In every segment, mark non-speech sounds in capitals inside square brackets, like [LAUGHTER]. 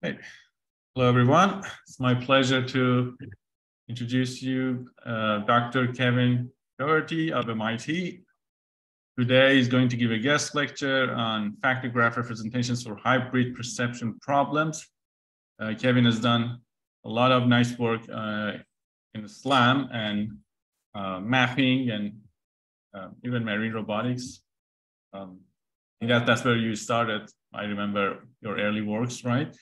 Hello, everyone. It's my pleasure to introduce you uh, Dr. Kevin Doherty of MIT. Today he's going to give a guest lecture on factor graph representations for hybrid perception problems. Uh, Kevin has done a lot of nice work uh, in SLAM and uh, mapping and uh, even marine robotics. Um, that, that's where you started. I remember your early works, right?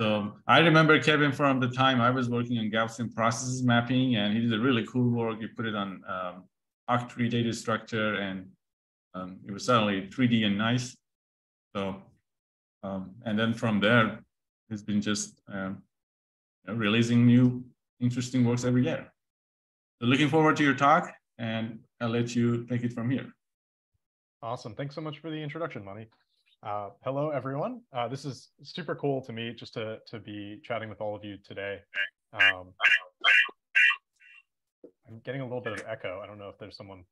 So I remember Kevin from the time I was working on Gaussian processes mapping, and he did a really cool work. He put it on um, octree data structure, and um, it was suddenly 3D and nice. So, um, and then from there, it's been just um, releasing new interesting works every year. So looking forward to your talk, and I'll let you take it from here. Awesome. Thanks so much for the introduction, Maani. Uh, hello, everyone. Uh, this is super cool to me just to, to be chatting with all of you today. Um, I'm getting a little bit of echo. I don't know if there's someone.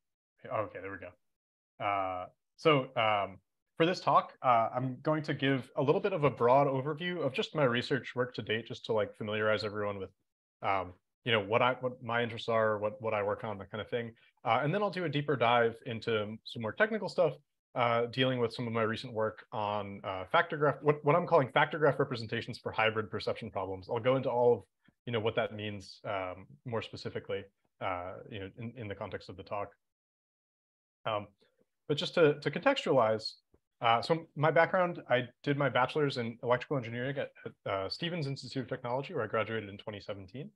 Oh, okay, there we go. Uh, so um, for this talk, uh, I'm going to give a little bit of a broad overview of just my research work to date, just to like familiarize everyone with, um, you know, what I what my interests are, what what I work on, that kind of thing. Uh, and then I'll do a deeper dive into some more technical stuff uh, dealing with some of my recent work on uh, factor graph, what, what I'm calling factor graph representations for hybrid perception problems. I'll go into all of you know what that means um, more specifically, uh, you know, in, in the context of the talk. Um, but just to, to contextualize, uh, so my background, I did my bachelor's in electrical engineering at, at uh, Stevens Institute of Technology, where I graduated in 2017.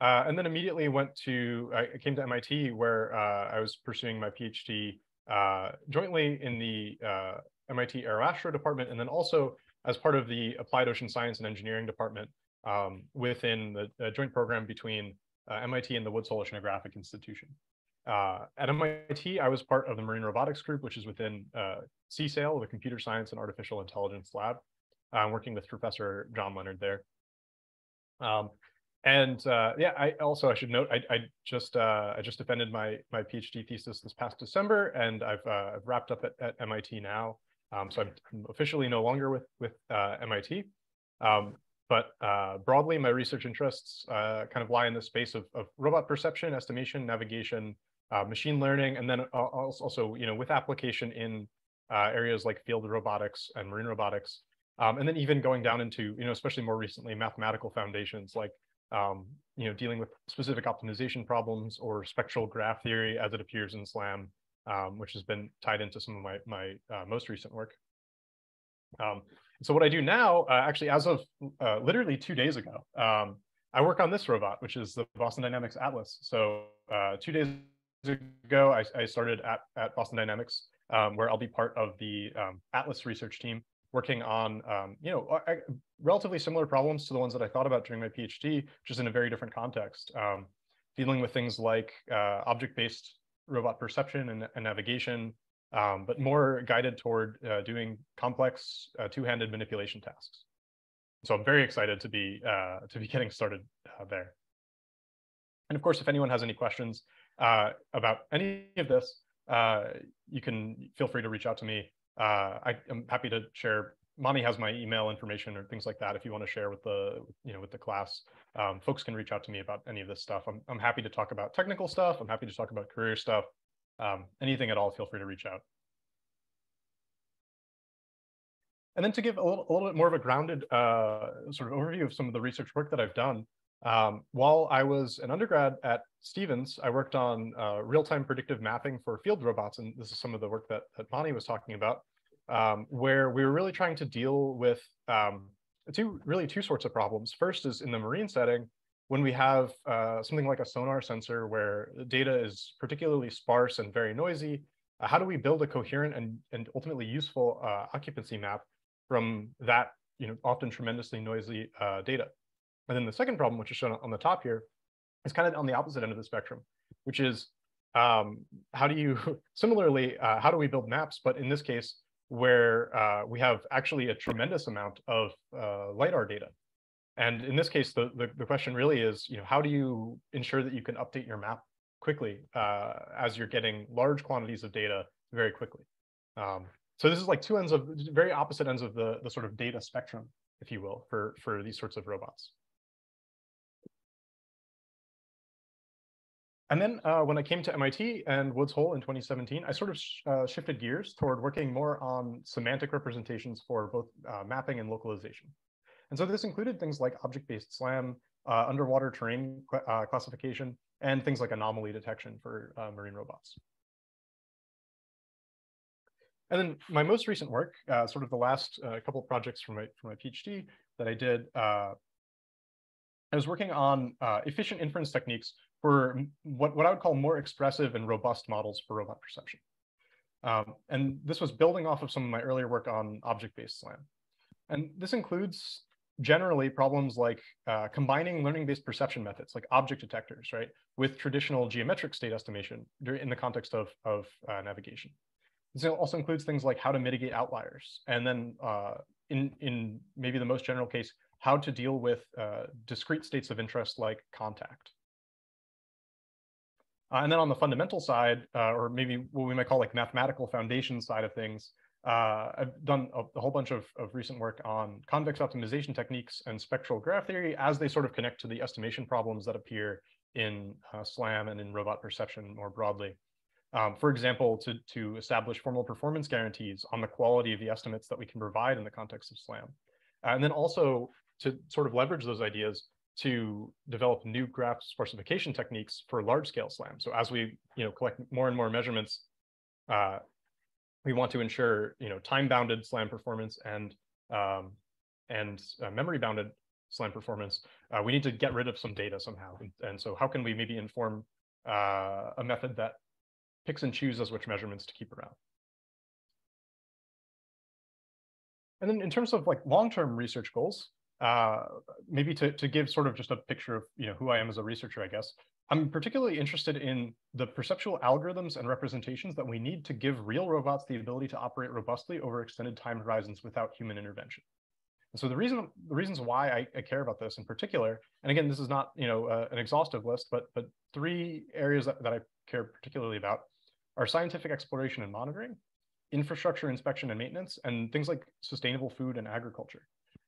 Uh, and then immediately went to, I came to MIT where I was pursuing my PhD uh, jointly in the uh, MIT Aeroastro department, and then also as part of the Applied Ocean Science and Engineering department um, within the, the, joint program between uh, MIT and the Woods Hole Oceanographic Institution. Uh, at MIT, I was part of the Marine Robotics Group, which is within uh, CSAIL, the Computer Science and Artificial Intelligence Lab. I'm working with Professor John Leonard there. Um, and uh, yeah, I also I should note I, I just uh, I just defended my my PhD thesis this past December, and I've uh, I've wrapped up at, at MIT now. Um, so I'm, I'm, officially no longer with with uh, MIT. Um, but uh, broadly, my research interests uh, kind of lie in the space of, of robot perception, estimation, navigation, machine learning, and then also you know with application in areas like field robotics and marine robotics. Um, and then even going down into, you know, especially more recently, mathematical foundations like um, you know, dealing with specific optimization problems or spectral graph theory as it appears in SLAM, um, which has been tied into some of my, my uh, most recent work. Um, so what I do now, uh, actually, as of uh, literally two days ago, um, I work on this robot, which is the Boston Dynamics Atlas. So uh, two days ago, I, I, started at, at Boston Dynamics, um, where I'll be part of the um, Atlas research team working on um, you know relatively similar problems to the ones that I thought about during my PhD, just in a very different context, um, dealing with things like uh, object-based robot perception and, and navigation, um, but more guided toward uh, doing complex uh, two-handed manipulation tasks. So I'm very excited to be uh, to be [LAUGHS] getting started uh, there. And of course, if anyone has any questions uh, about any of this, you can feel free to reach out to me uh, I am happy to share. Maani has my email information or things like that. If you want to share with the, you know, with the class, um, folks can reach out to me about any of this stuff. I'm, I'm happy to talk about technical stuff. I'm happy to talk about career stuff. Um, anything at all, feel free to reach out. And then to give a little, a little bit more of a grounded uh, sort of overview of some of the research work that I've done, um, while I was an undergrad at Stevens, I worked on uh, real-time predictive mapping for field robots, and this is some of the work that, that Maani was talking about, um, where we were really trying to deal with um, two really two sorts of problems. First is in the marine setting, when we have uh, something like a sonar sensor where the data is particularly sparse and very noisy, uh, how do we build a coherent and, and ultimately useful uh, occupancy map from that you know, often tremendously noisy uh, data? And then the second problem, which is shown on the top here, is kind of on the opposite end of the spectrum, which is um, how do you, [LAUGHS] similarly, uh, how do we build maps, but in this case, where uh, we have actually a tremendous amount of uh, LiDAR data. And in this case, the, the, the, question really is, you know, how do you ensure that you can update your map quickly uh, as you're getting large quantities of data very quickly? Um, so this is like two ends of very opposite ends of the, the sort of data spectrum. if you will, for, for these sorts of robots. And then uh, when I came to MIT and Woods Hole in 2017, I sort of sh uh, shifted gears toward working more on semantic representations for both uh, mapping and localization. And so this included things like object-based SLAM, uh, underwater terrain uh, classification, and things like anomaly detection for uh, marine robots. And then my most recent work, sort of the last couple of projects from my, from my PhD that I did, I was working on efficient inference techniques for what, what I would call more expressive and robust models for robot perception. Um, and this was building off of some of my earlier work on object-based SLAM. And this includes generally problems like uh, combining learning-based perception methods like object detectors, right, with traditional geometric state estimation in the context of, of uh, navigation. This also includes things like how to mitigate outliers, and then uh, in, in maybe the most general case, how to deal with uh, discrete states of interest like contact. Uh, and then on the fundamental side, uh, or maybe what we might call like mathematical foundation side of things, uh, I've done a, a whole bunch of, of, recent work on convex optimization techniques and spectral graph theory as they sort of connect to the estimation problems that appear in uh, SLAM and in robot perception more broadly. Um, for example, to, to establish formal performance guarantees on the quality of the estimates that we can provide in the context of SLAM. and then also to sort of leverage those ideas to develop new graph sparsification techniques for large scale SLAM. So as we you know collect more and more measurements, uh, we want to ensure you know time bounded SLAM performance and um, and uh, memory bounded SLAM performance. Uh, we need to get rid of some data somehow. And, and so how can we maybe inform uh, a method that picks and chooses which measurements to keep around? And then in terms of like long-term research goals, uh, maybe to, to give sort of just a picture of you know who I am as a researcher, I guess. I'm particularly interested in the perceptual algorithms and representations that we need to give real robots the ability to operate robustly over extended time horizons without human intervention. And so the reason the reasons why I, I care about this in particular, and again, this is not you know uh, an exhaustive list, but but three areas that, that I care particularly about are scientific exploration and monitoring, infrastructure inspection and maintenance, and things like sustainable food and agriculture.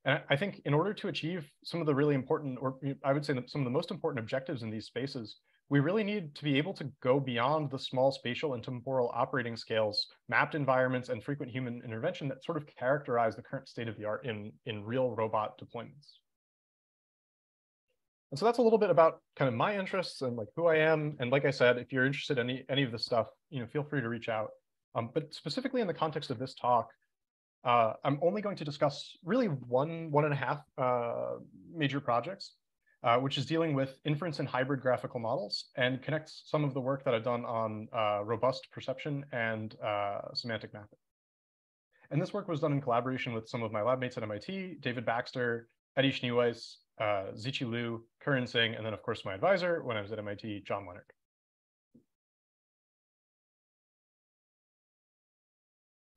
And I think in order to achieve some of the really important, or I would say some of the most important objectives in these spaces, we really need to be able to go beyond the small spatial and temporal operating scales, mapped environments, and frequent human intervention that sort of characterize the current state of the art in, in real robot deployments. And so that's a little bit about kind of my interests and like who I am. And like I said, if you're interested in any, any of this stuff, you know, feel free to reach out. Um, but specifically in the context of this talk, uh, I'm only going to discuss really one, one and a half uh, major projects, uh, which is dealing with inference and hybrid graphical models and connects some of the work that I've done on uh, robust perception and uh, semantic mapping. And this work was done in collaboration with some of my lab mates at MIT, David Baxter, Eddie Schneeweiss, uh, Ziqi Lu, Kurran Singh, and then of course my advisor when I was at MIT, John Leonard.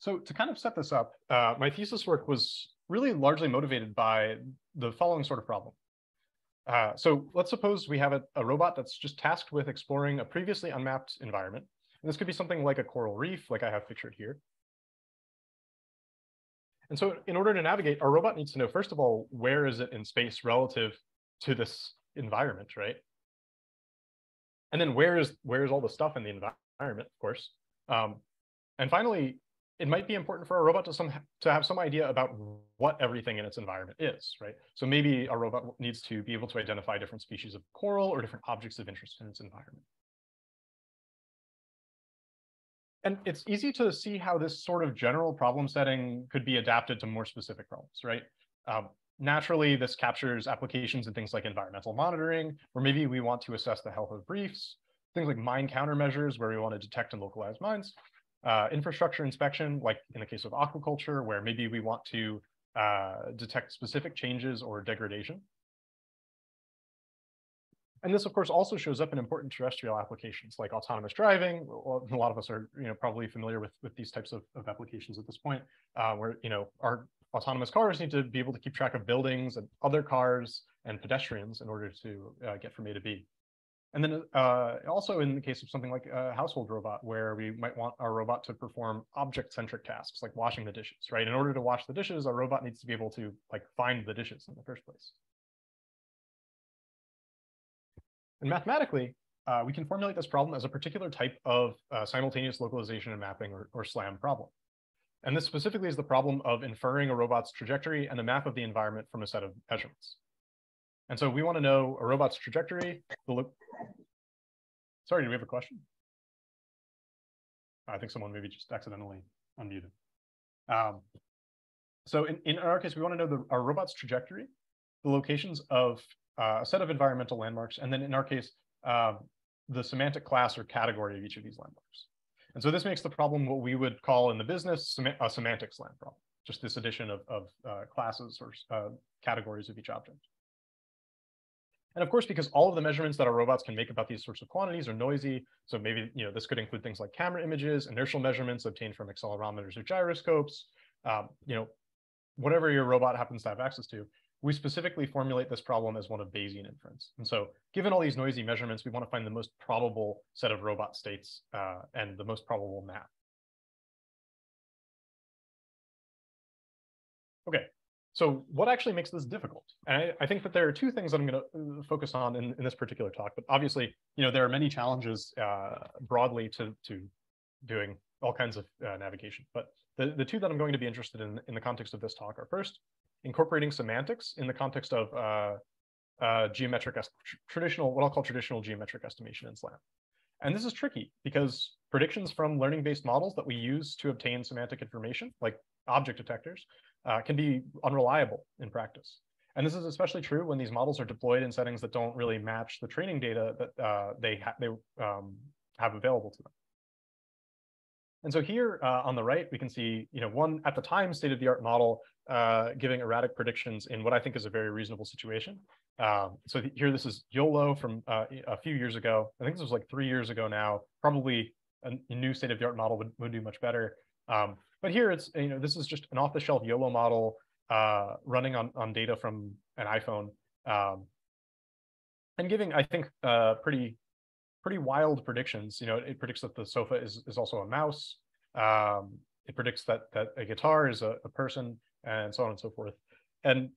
So to kind of set this up, uh, my thesis work was really largely motivated by the following sort of problem. Uh, so let's suppose we have a, a, robot that's just tasked with exploring a previously unmapped environment. And this could be something like a coral reef, like I have pictured here. And so in order to navigate, our robot needs to know, first of all, where is it in space relative to this environment, right? And then where is, where is all the stuff in the environment, of course. Um, and finally, it might be important for a robot to some to have some idea about what everything in its environment is, right? So maybe a robot needs to be able to identify different species of coral or different objects of interest in its environment. And it's easy to see how this sort of general problem setting could be adapted to more specific problems, right? Um, naturally, this captures applications in things like environmental monitoring, or maybe we want to assess the health of reefs, things like mine countermeasures, where we want to detect and localize mines, uh, infrastructure inspection, like in the case of aquaculture, where maybe we want to uh, detect specific changes or degradation. And this, of course, also shows up in important terrestrial applications like autonomous driving. A lot of us are, you know, probably familiar with, with these types of, of applications at this point, uh, where, you know, our autonomous cars need to be able to keep track of buildings and other cars and pedestrians in order to uh, get from A to B. And then uh, also in the case of something like a household robot, where we might want our robot to perform object-centric tasks like washing the dishes, right? In order to wash the dishes, our robot needs to be able to like find the dishes in the first place. And mathematically, uh, we can formulate this problem as a particular type of uh, simultaneous localization and mapping or, or SLAM problem. And this specifically is the problem of inferring a robot's trajectory and a map of the environment from a set of measurements. And so we want to know a robot's trajectory, the look. Sorry, do we have a question? I think someone maybe just accidentally unmuted. Um, so in, in our case, we want to know the, our robot's trajectory, the locations of uh, a set of environmental landmarks, and then in our case, uh, the semantic class or category of each of these landmarks. And so this makes the problem what we would call in the business a semantic SLAM problem, just this addition of, of uh, classes or uh, categories of each object. And of course, because all of the measurements that our robots can make about these sorts of quantities are noisy, so maybe you know this could include things like camera images, inertial measurements obtained from accelerometers or gyroscopes, um, you know, whatever your robot happens to have access to, we specifically formulate this problem as one of Bayesian inference. And so given all these noisy measurements, we want to find the most probable set of robot states uh, and the most probable map. Okay, so what actually makes this difficult? And I, I, think that there are two things that I'm going to uh, focus on in, in this particular talk. But obviously, you know, there are many challenges uh, broadly to, to doing all kinds of uh, navigation. But the, the two that I'm going to be interested in in the context of this talk are first, incorporating semantics in the context of uh, uh, geometric, traditional, what I'll call traditional geometric estimation in SLAM. And this is tricky because predictions from learning-based models that we use to obtain semantic information, like object detectors, uh, can be unreliable in practice. And this is especially true when these models are deployed in settings that don't really match the training data that uh, they, ha they um, have available to them. And so here uh, on the right, we can see, you know, one at the time state-of-the-art model uh, giving erratic predictions in what I think is a very reasonable situation. Um, so here, this is YOLO from uh, a few years ago. I think this was like three years ago now. Probably a, a new state-of-the-art model would, would do much better. Um, but here it's, you know, this is just an off-the-shelf YOLO model uh, running on, on data from an iPhone um, and giving, I think, uh, pretty pretty wild predictions. You know, it, it, predicts that the sofa is, is also a mouse. Um, it predicts that that a guitar is a, a person and so on and so forth. And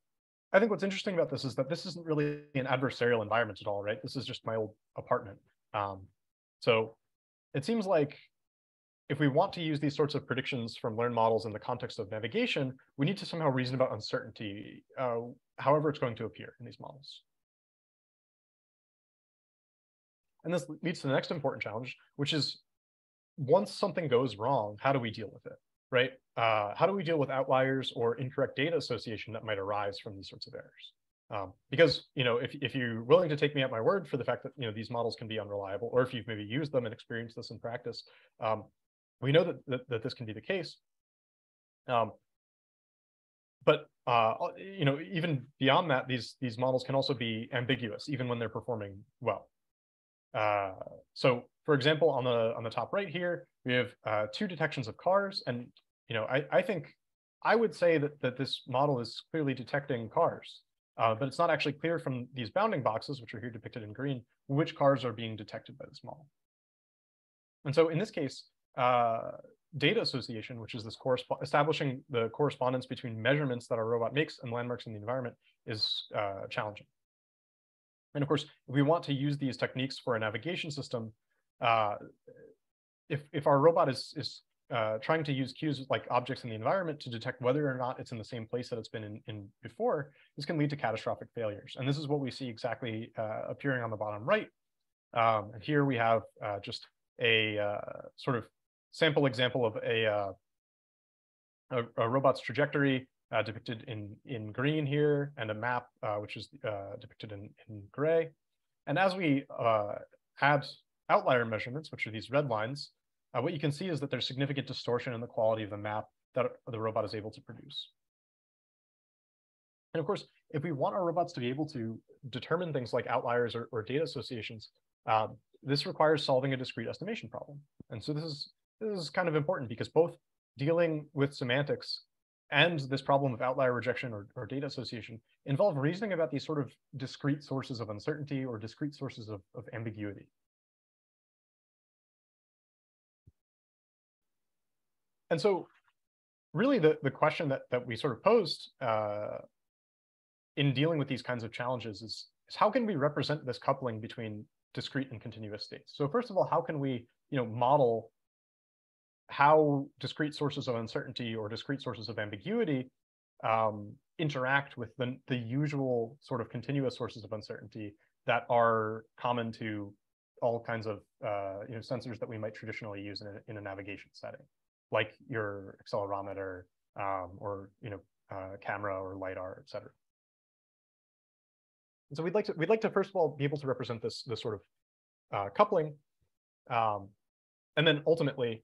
I think what's interesting about this is that this isn't really an adversarial environment at all, right? This is just my old apartment. Um, so it seems like if we want to use these sorts of predictions from learned models in the context of navigation, we need to somehow reason about uncertainty, uh, however it's going to appear in these models. And this leads to the next important challenge, which is once something goes wrong, how do we deal with it, right? Uh, how do we deal with outliers or incorrect data association that might arise from these sorts of errors? Um, because you know, if, if you're willing to take me at my word for the fact that you know these models can be unreliable, or if you've maybe used them and experienced this in practice, um, we know that, that, that this can be the case. Um, but uh, you know, even beyond that, these these models can also be ambiguous, even when they're performing well. Uh, so, for example, on the on the top right here, we have uh, two detections of cars, and you know, I, I think I would say that that this model is clearly detecting cars, uh, but it's not actually clear from these bounding boxes, which are here depicted in green, which cars are being detected by this model. And so, in this case, uh, data association, which is this establishing the correspondence between measurements that our robot makes and landmarks in the environment is uh, challenging. And of course, if we want to use these techniques for a navigation system, uh, if, if our robot is, is uh, trying to use cues like objects in the environment to detect whether or not it's in the same place that it's been in, in before, this can lead to catastrophic failures. And this is what we see exactly uh, appearing on the bottom right. Um, and here we have uh, just a sort of sample example of a, uh, a, a, robot's trajectory uh, depicted in, in green here, and a map, uh, which is uh, depicted in, in gray. And as we uh, add outlier measurements, which are these red lines, uh, what you can see is that there's significant distortion in the quality of the map that the robot is able to produce. And of course, if we want our robots to be able to determine things like outliers or, or data associations, um, this requires solving a discrete estimation problem. And so this is, this is kind of important because both dealing with semantics and this problem of outlier rejection or, or, data association involve reasoning about these sort of discrete sources of uncertainty or discrete sources of, of ambiguity. And so really the, the question that, that we sort of posed uh, in dealing with these kinds of challenges is, is how can we represent this coupling between discrete and continuous states? So first of all, how can we you know, model how discrete sources of uncertainty or discrete sources of ambiguity um, interact with the, the usual sort of continuous sources of uncertainty that are common to all kinds of uh, you know, sensors that we might traditionally use in a, in a navigation setting, like your accelerometer um, or you know, uh, camera or LiDAR, et cetera. And so we'd like to we'd like to first of all be able to represent this this sort of uh, coupling, um, and then ultimately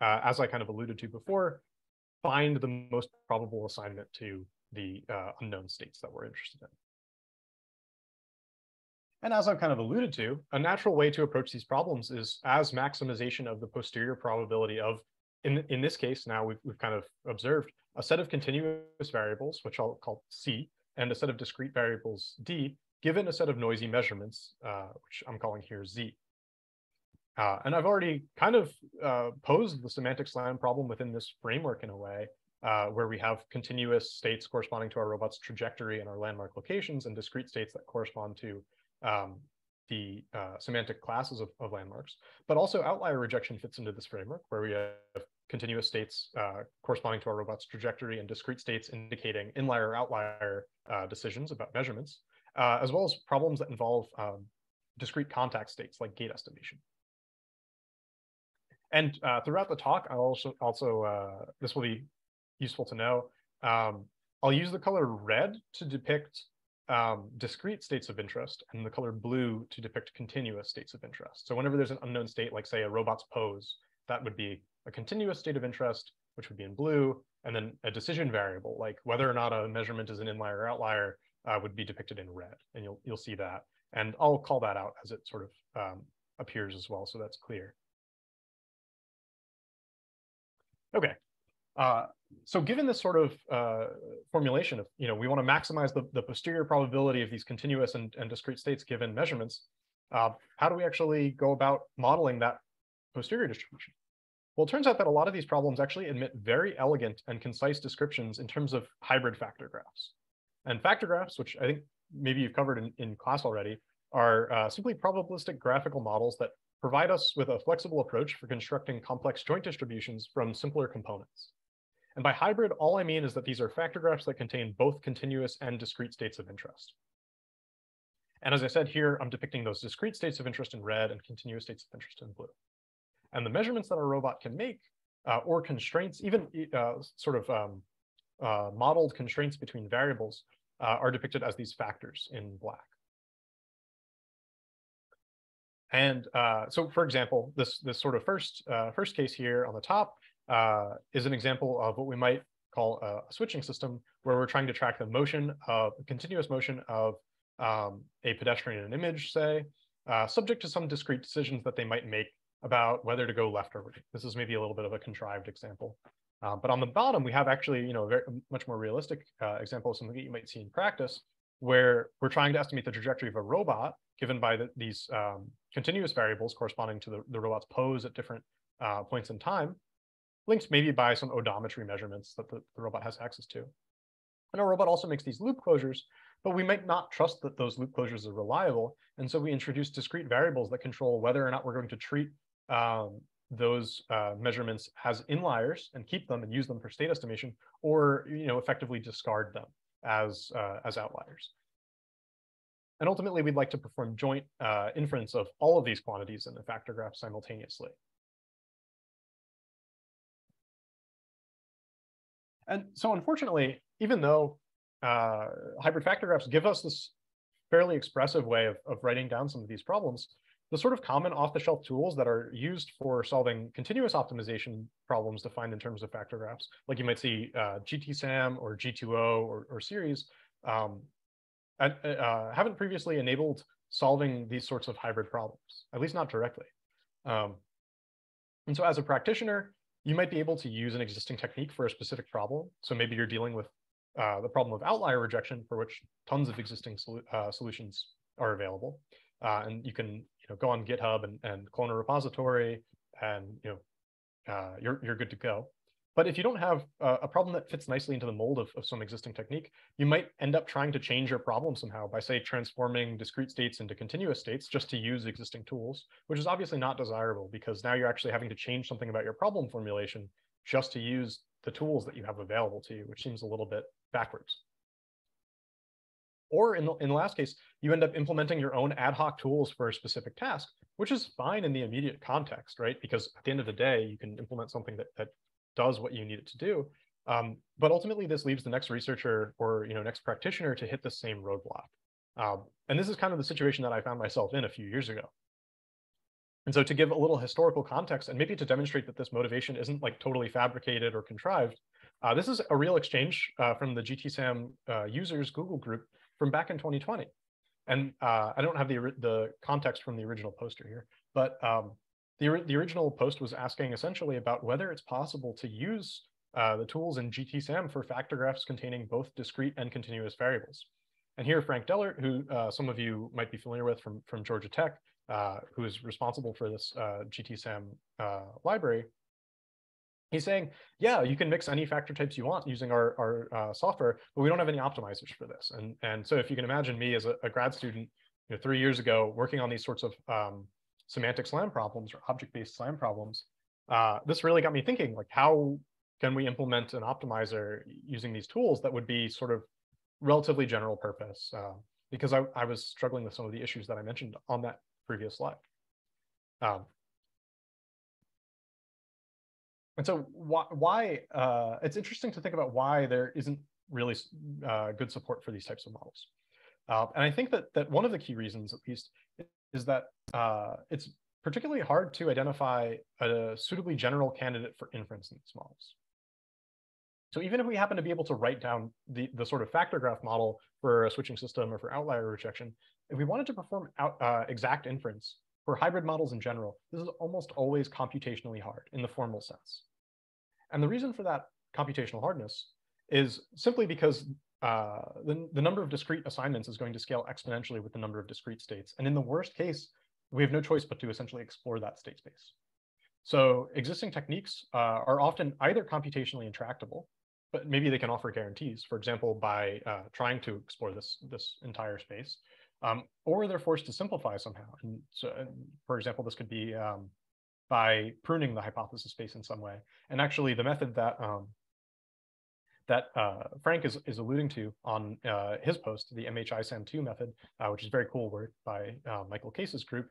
uh, as I kind of alluded to before, find the most probable assignment to the uh, unknown states that we're interested in. And as I've kind of alluded to, a natural way to approach these problems is as maximization of the posterior probability of, in, in this case, now we've, we've kind of observed a set of continuous variables, which I'll call C, and a set of discrete variables D, given a set of noisy measurements, uh, which I'm calling here Z. Uh, and I've already kind of uh, posed the semantic slam problem within this framework in a way uh, where we have continuous states corresponding to our robot's trajectory and our landmark locations and discrete states that correspond to um, the uh, semantic classes of, of, landmarks. But also outlier rejection fits into this framework where we have continuous states uh, corresponding to our robot's trajectory and discrete states indicating inlier outlier decisions about measurements, as well as problems that involve um, discrete contact states like gait estimation. And uh, throughout the talk, I'll also, also uh, this will be useful to know. Um, I'll use the color red to depict um, discrete states of interest and the color blue to depict continuous states of interest. So whenever there's an unknown state, like say a robot's pose, that would be a continuous state of interest, which would be in blue, and then a decision variable, like whether or not a measurement is an inlier or outlier, uh, would be depicted in red, and you'll you'll see that. And I'll call that out as it sort of um, appears as well, so that's clear. Okay. Uh, so given this sort of uh, formulation of, you know, we want to maximize the, the posterior probability of these continuous and, and discrete states given measurements, uh, how do we actually go about modeling that posterior distribution? Well, it turns out that a lot of these problems actually admit very elegant and concise descriptions in terms of hybrid factor graphs. And factor graphs, which I think maybe you've covered in, in class already, are uh, simply probabilistic graphical models that provide us with a flexible approach for constructing complex joint distributions from simpler components. And by hybrid, all I mean is that these are factor graphs that contain both continuous and discrete states of interest. And as I said here, I'm depicting those discrete states of interest in red and continuous states of interest in blue. And the measurements that our robot can make, uh, or constraints, even uh, sort of um, uh, modeled constraints between variables, uh, are depicted as these factors in black. And uh, so, for example, this this sort of first uh, first case here on the top uh, is an example of what we might call a, switching system, where we're trying to track the motion of continuous motion of um, a pedestrian in an image, say, uh, subject to some discrete decisions that they might make about whether to go left or right. This is maybe a little bit of a contrived example. Uh, but on the bottom, we have actually, you know, a very much more realistic uh, example of something that you might see in practice, where we're trying to estimate the trajectory of a robot given by the, these um, continuous variables corresponding to the, the robot's pose at different uh, points in time, linked maybe by some odometry measurements that the, the robot has access to. And our robot also makes these loop closures, but we might not trust that those loop closures are reliable. And so we introduce discrete variables that control whether or not we're going to treat um, those uh, measurements as inliers and keep them and use them for state estimation, or you know, effectively discard them as, uh, as outliers. And ultimately, we'd like to perform joint uh, inference of all of these quantities in the factor graph simultaneously. And so unfortunately, even though uh, hybrid factor graphs give us this fairly expressive way of, of writing down some of these problems, the sort of common off-the-shelf tools that are used for solving continuous optimization problems defined in terms of factor graphs, like you might see uh, GTSAM or G2O or, or Ceres, um, uh, haven't previously enabled solving these sorts of hybrid problems, at least not directly. Um, and so as a practitioner, you might be able to use an existing technique for a specific problem. So maybe you're dealing with uh, the problem of outlier rejection, for which tons of existing solu uh, solutions are available. Uh, and you can you know, go on GitHub and, and clone a repository, and you know, uh, you're, you're good to go. But if you don't have uh, a problem that fits nicely into the mold of, of some existing technique, you might end up trying to change your problem somehow by, say, transforming discrete states into continuous states just to use existing tools, which is obviously not desirable because now you're actually having to change something about your problem formulation just to use the tools that you have available to you, which seems a little bit backwards. Or in the, in the last case, you end up implementing your own ad hoc tools for a specific task, which is fine in the immediate context, right? Because at the end of the day, you can implement something that, that does what you need it to do. Um, but ultimately, this leaves the next researcher or you know next practitioner to hit the same roadblock. Um, and this is kind of the situation that I found myself in a few years ago. And so to give a little historical context and maybe to demonstrate that this motivation isn't like totally fabricated or contrived, uh, this is a real exchange uh, from the GTSAM uh, users Google group from back in 2020. And uh, I don't have the, the context from the original poster here, but um, the, the original post was asking essentially about whether it's possible to use uh, the tools in GTSAM for factor graphs containing both discrete and continuous variables. And here, Frank Dellaert, who uh, some of you might be familiar with from, from Georgia Tech, uh, who is responsible for this uh, GTSAM uh, library, he's saying, yeah, you can mix any factor types you want using our, our uh, software, but we don't have any optimizers for this. And, and so if you can imagine me as a, a grad student you know, three years ago working on these sorts of um, semantic SLAM problems or object-based SLAM problems, uh, this really got me thinking, like, how can we implement an optimizer using these tools that would be sort of relatively general purpose? Uh, because I, I, was struggling with some of the issues that I mentioned on that previous slide. Um, and so why, why uh, it's interesting to think about why there isn't really uh, good support for these types of models. Uh, and I think that that one of the key reasons, at least, is that uh, it's particularly hard to identify a suitably general candidate for inference in these models. So even if we happen to be able to write down the, the sort of factor graph model for a switching system or for outlier rejection, if we wanted to perform out, uh, exact inference for hybrid models in general, this is almost always computationally hard in the formal sense. And the reason for that computational hardness is simply because uh, the, the number of discrete assignments is going to scale exponentially with the number of discrete states. And in the worst case, we have no choice but to essentially explore that state space. So existing techniques uh, are often either computationally intractable, but maybe they can offer guarantees, for example, by uh, trying to explore this, this entire space, um, or they're forced to simplify somehow. And so, for example, this could be um, by pruning the hypothesis space in some way. And actually the method that um, that uh, Frank is, is alluding to on uh, his post, the MH-iSAM2 method, uh, which is very cool work by uh, Michael Kaess's group,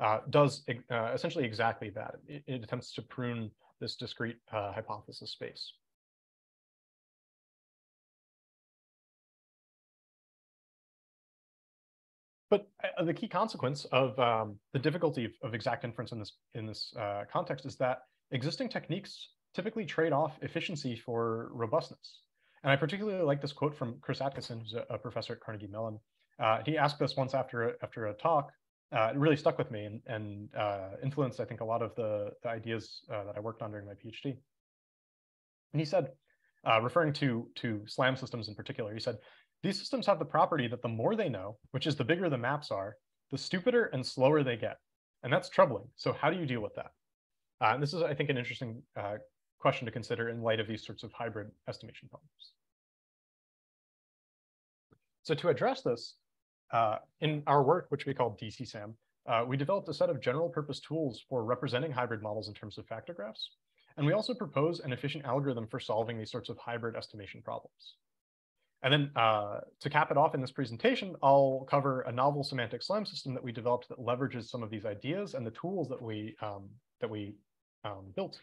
uh, does uh, essentially exactly that. It, it, attempts to prune this discrete hypothesis space. But the key consequence of um, the difficulty of, of, exact inference in this in this context is that existing techniques typically trade off efficiency for robustness. And I particularly like this quote from Chris Atkeson, who's a, a professor at Carnegie Mellon. Uh, he asked this once after a, after a talk. Uh, it really stuck with me and, and uh, influenced, I think, a lot of the, the ideas uh, that I worked on during my PhD. And he said, uh, referring to, to SLAM systems in particular, he said, these systems have the property that the more they know, which is the bigger the maps are, the stupider and slower they get. And that's troubling. So how do you deal with that? Uh, this is, I think, an interesting uh, question to consider in light of these sorts of hybrid estimation problems. So to address this, uh, in our work, which we call DCSAM, uh, we developed a set of general purpose tools for representing hybrid models in terms of factor graphs. And we also propose an efficient algorithm for solving these sorts of hybrid estimation problems. And then uh, to cap it off in this presentation, I'll cover a novel semantic SLAM system that we developed that leverages some of these ideas and the tools that we um, that we um, built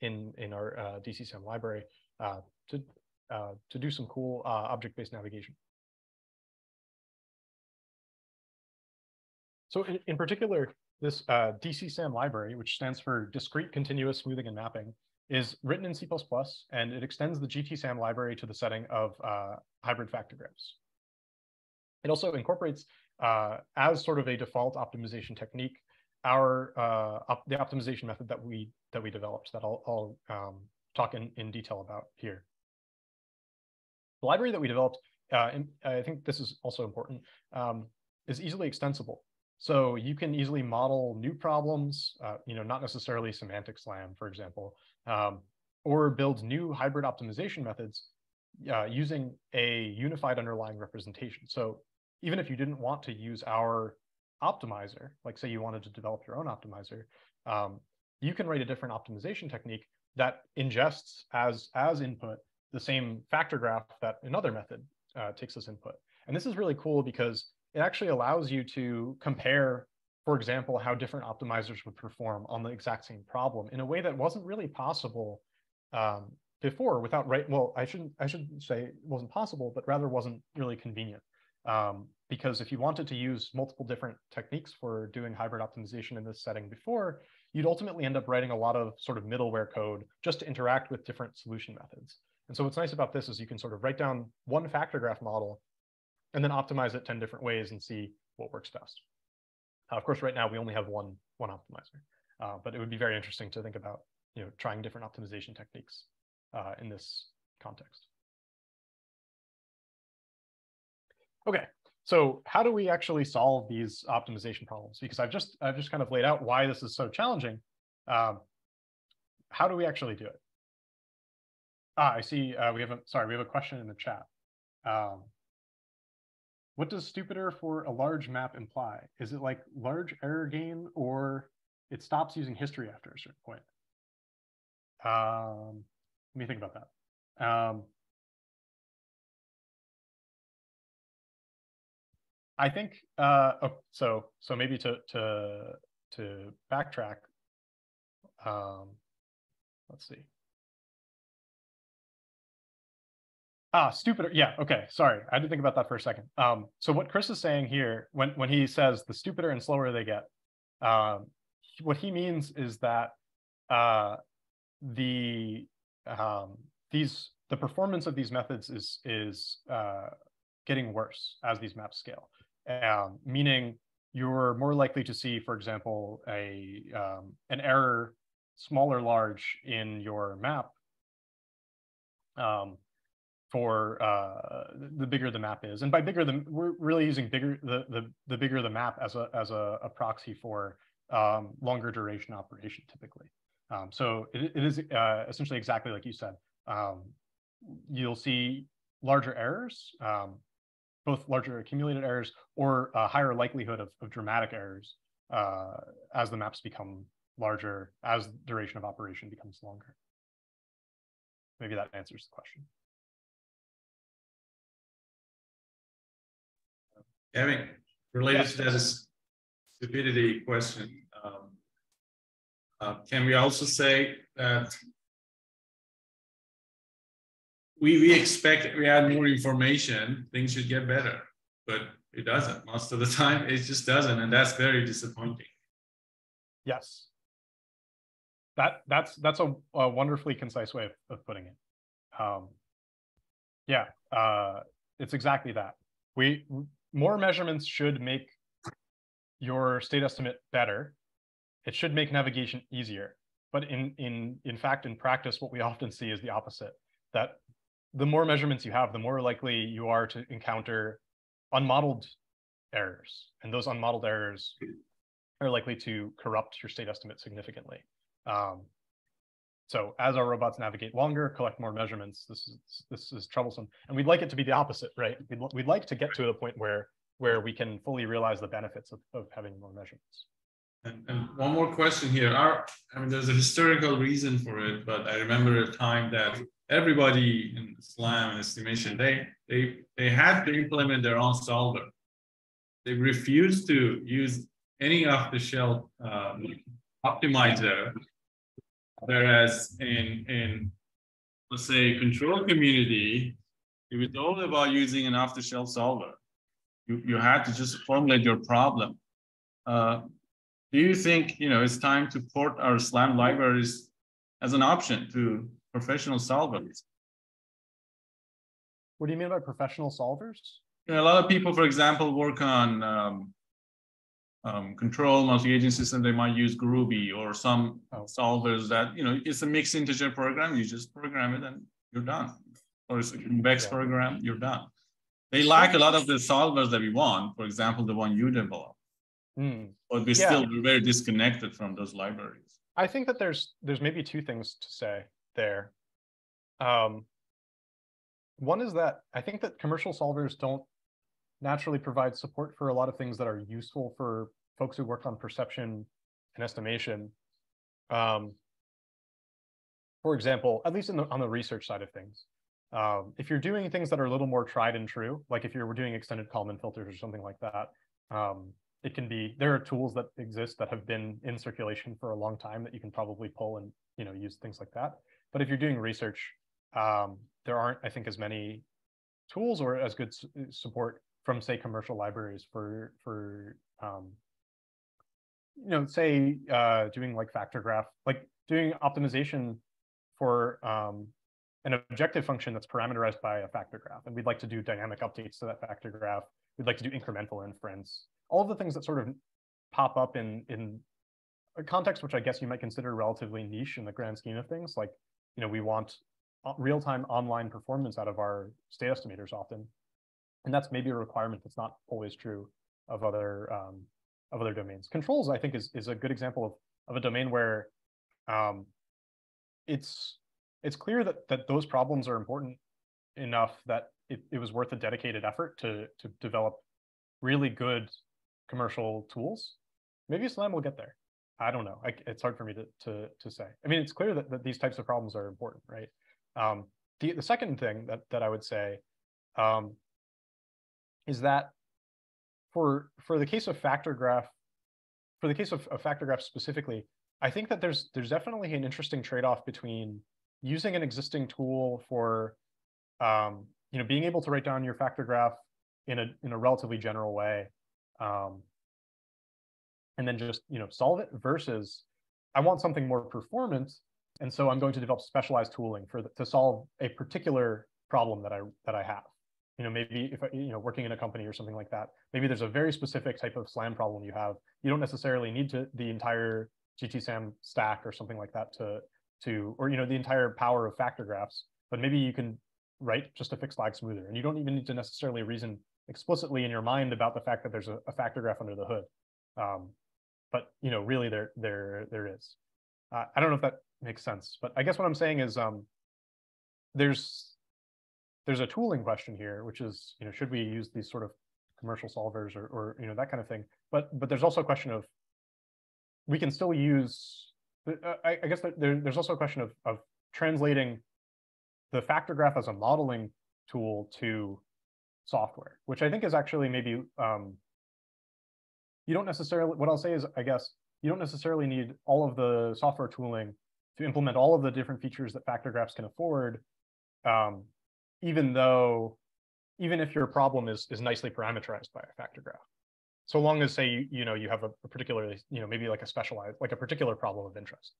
in in our uh, DCSAM library uh, to uh, to do some cool uh, object-based navigation. So in, in particular, this uh, DCSAM library, which stands for Discrete Continuous Smoothing and Mapping, is written in C++, and it extends the GTSAM library to the setting of hybrid factor graphs. It also incorporates, as sort of a default optimization technique, our uh, op the optimization method that we that we developed that I'll, I'll um, talk in, in detail about here. The library that we developed, uh, and I think this is also important, um, is easily extensible. So you can easily model new problems, uh, you know, not necessarily semantic SLAM, for example, um, or build new hybrid optimization methods uh, using a unified underlying representation. So even if you didn't want to use our optimizer, like say you wanted to develop your own optimizer, um, you can write a different optimization technique that ingests as, as input the same factor graph that another method uh, takes as input. And this is really cool because it actually allows you to compare, for example, how different optimizers would perform on the exact same problem in a way that wasn't really possible um, before without right. Well, I shouldn't I shouldn't say it wasn't possible, but rather wasn't really convenient. Um, because if you wanted to use multiple different techniques for doing hybrid optimization in this setting before, you'd ultimately end up writing a lot of sort of middleware code just to interact with different solution methods. And so what's nice about this is you can sort of write down one factor graph model and then optimize it 10 different ways and see what works best. Uh, of course, right now we only have one, one optimizer, uh, but it would be very interesting to think about you know, trying different optimization techniques uh, in this context. Okay, so how do we actually solve these optimization problems? Because I've just I've just kind of laid out why this is so challenging. Um, how do we actually do it? Ah, I see. Uh, we have a sorry. We have a question in the chat. Um, what does stupider for a large map imply? Is it like large error gain, or it stops using history after a certain point? Um, let me think about that. Um, I think uh, oh, so. So maybe to to to backtrack. Um, let's see. Ah, stupider. Yeah. Okay. Sorry, I did think about that for a second. Um, so what Chris is saying here, when when he says the stupider and slower they get, um, what he means is that uh, the um, these the performance of these methods is is uh, getting worse as these maps scale. Um, meaning you're more likely to see, for example, a um, an error small or large in your map um, for uh, the bigger the map is. And by bigger, the, we're really using bigger the, the, the bigger the map as a, as a, a proxy for um, longer duration operation typically. Um, so it, it is uh, essentially exactly like you said. Um, you'll see larger errors, um, both larger accumulated errors or a higher likelihood of, of dramatic errors uh, as the maps become larger, as the duration of operation becomes longer. Maybe that answers the question. Kevin, related yes. to that stupidity question, um, uh, can we also say that we, we expect we add more information, things should get better, but it doesn't. Most of the time, it just doesn't, and that's very disappointing. Yes, that that's that's a, a wonderfully concise way of, of putting it. Um, yeah, uh, it's exactly that. We more measurements should make your state estimate better. It should make navigation easier. But in, in, in fact, in practice, what we often see is the opposite, that the more measurements you have, the more likely you are to encounter unmodeled errors. And those unmodeled errors are likely to corrupt your state estimate significantly. Um, so as our robots navigate longer, collect more measurements, this is this is troublesome. And we'd like it to be the opposite, right? We'd, we'd like to get to a point where where we can fully realize the benefits of, of having more measurements. And, and one more question here. Our, I mean, there's a historical reason for it, but I remember a time that everybody in SLAM and estimation, they, they, they had to implement their own solver. They refused to use any off-the-shelf um, optimizer Whereas in, in let's say control community, it was all about using an off-the-shelf solver. You, you had to just formulate your problem. Uh, do you think you know it's time to port our SLAM libraries as an option to professional solvers? What do you mean by professional solvers? You know, a lot of people, for example, work on um, um, control multi-agent system, they might use Gurobi or some Oh. solvers that, you know, it's a mixed integer program. You just program it and you're done. Or it's a convex Yeah. program, you're done. They lack a lot of the solvers that we want. For example, the one you developed, Mm. but we Yeah. still we're very disconnected from those libraries. I think that there's there's maybe two things to say there. Um, one is that I think that commercial solvers don't naturally provide support for a lot of things that are useful for folks who work on perception and estimation. Um, for example, at least in the, on the research side of things, um, if you're doing things that are a little more tried and true, like if you're doing extended Kalman filters or something like that, um, it can be there are tools that exist that have been in circulation for a long time that you can probably pull and you know use things like that. But if you're doing research, um, there aren't, I think, as many tools or as good s- support from say commercial libraries for for um, you know say uh, doing like factor graph, like doing optimization for um, an objective function that's parameterized by a factor graph, and we'd like to do dynamic updates to that factor graph. We'd like to do incremental inference. All of the things that sort of pop up in in a context which I guess you might consider relatively niche in the grand scheme of things. Like, you know, we want real-time online performance out of our state estimators often, and that's maybe a requirement that's not always true of other um, of other domains. Controls, I think, is is a good example of of a domain where um, it's it's clear that that those problems are important enough that it, it was worth a dedicated effort to to develop really good commercial tools. Maybe Slam will get there. I don't know. I, it's hard for me to, to to say. I mean, it's clear that, that these types of problems are important, right? Um, the the second thing that that I would say um, is that for for the case of factor graph, for the case of, of factor graph specifically, I think that there's there's definitely an interesting trade-off between using an existing tool for um, you know being able to write down your factor graph in a in a relatively general way um, and then just you know solve it versus I want something more performant and so I'm going to develop specialized tooling for the, to solve a particular problem that I that I have. You know maybe if you know working in a company or something like that maybe there's a very specific type of slam problem you have. You don't necessarily need to the entire GTSAM stack or something like that to to or you know the entire power of factor graphs but maybe you can write just a fixed lag smoother. And you don't even need to necessarily reason explicitly in your mind about the fact that there's a, a factor graph under the hood. Um, but you know really there there there is. Uh, i don't know if that makes sense but i guess what i'm saying is um, there's there's a tooling question here which is you know should we use these sort of commercial solvers or, or you know that kind of thing? But but there's also a question of we can still use uh, I, I guess there, there's also a question of, of translating the factor graph as a modeling tool to software, which I think is actually maybe um, you don't necessarily. What I'll say is, I guess you don't necessarily need all of the software tooling to implement all of the different features that factor graphs can afford, um, even though, even if your problem is is nicely parameterized by a factor graph. So long as say you, you know you have a, a particularly you know maybe like a specialized like a particular problem of interest.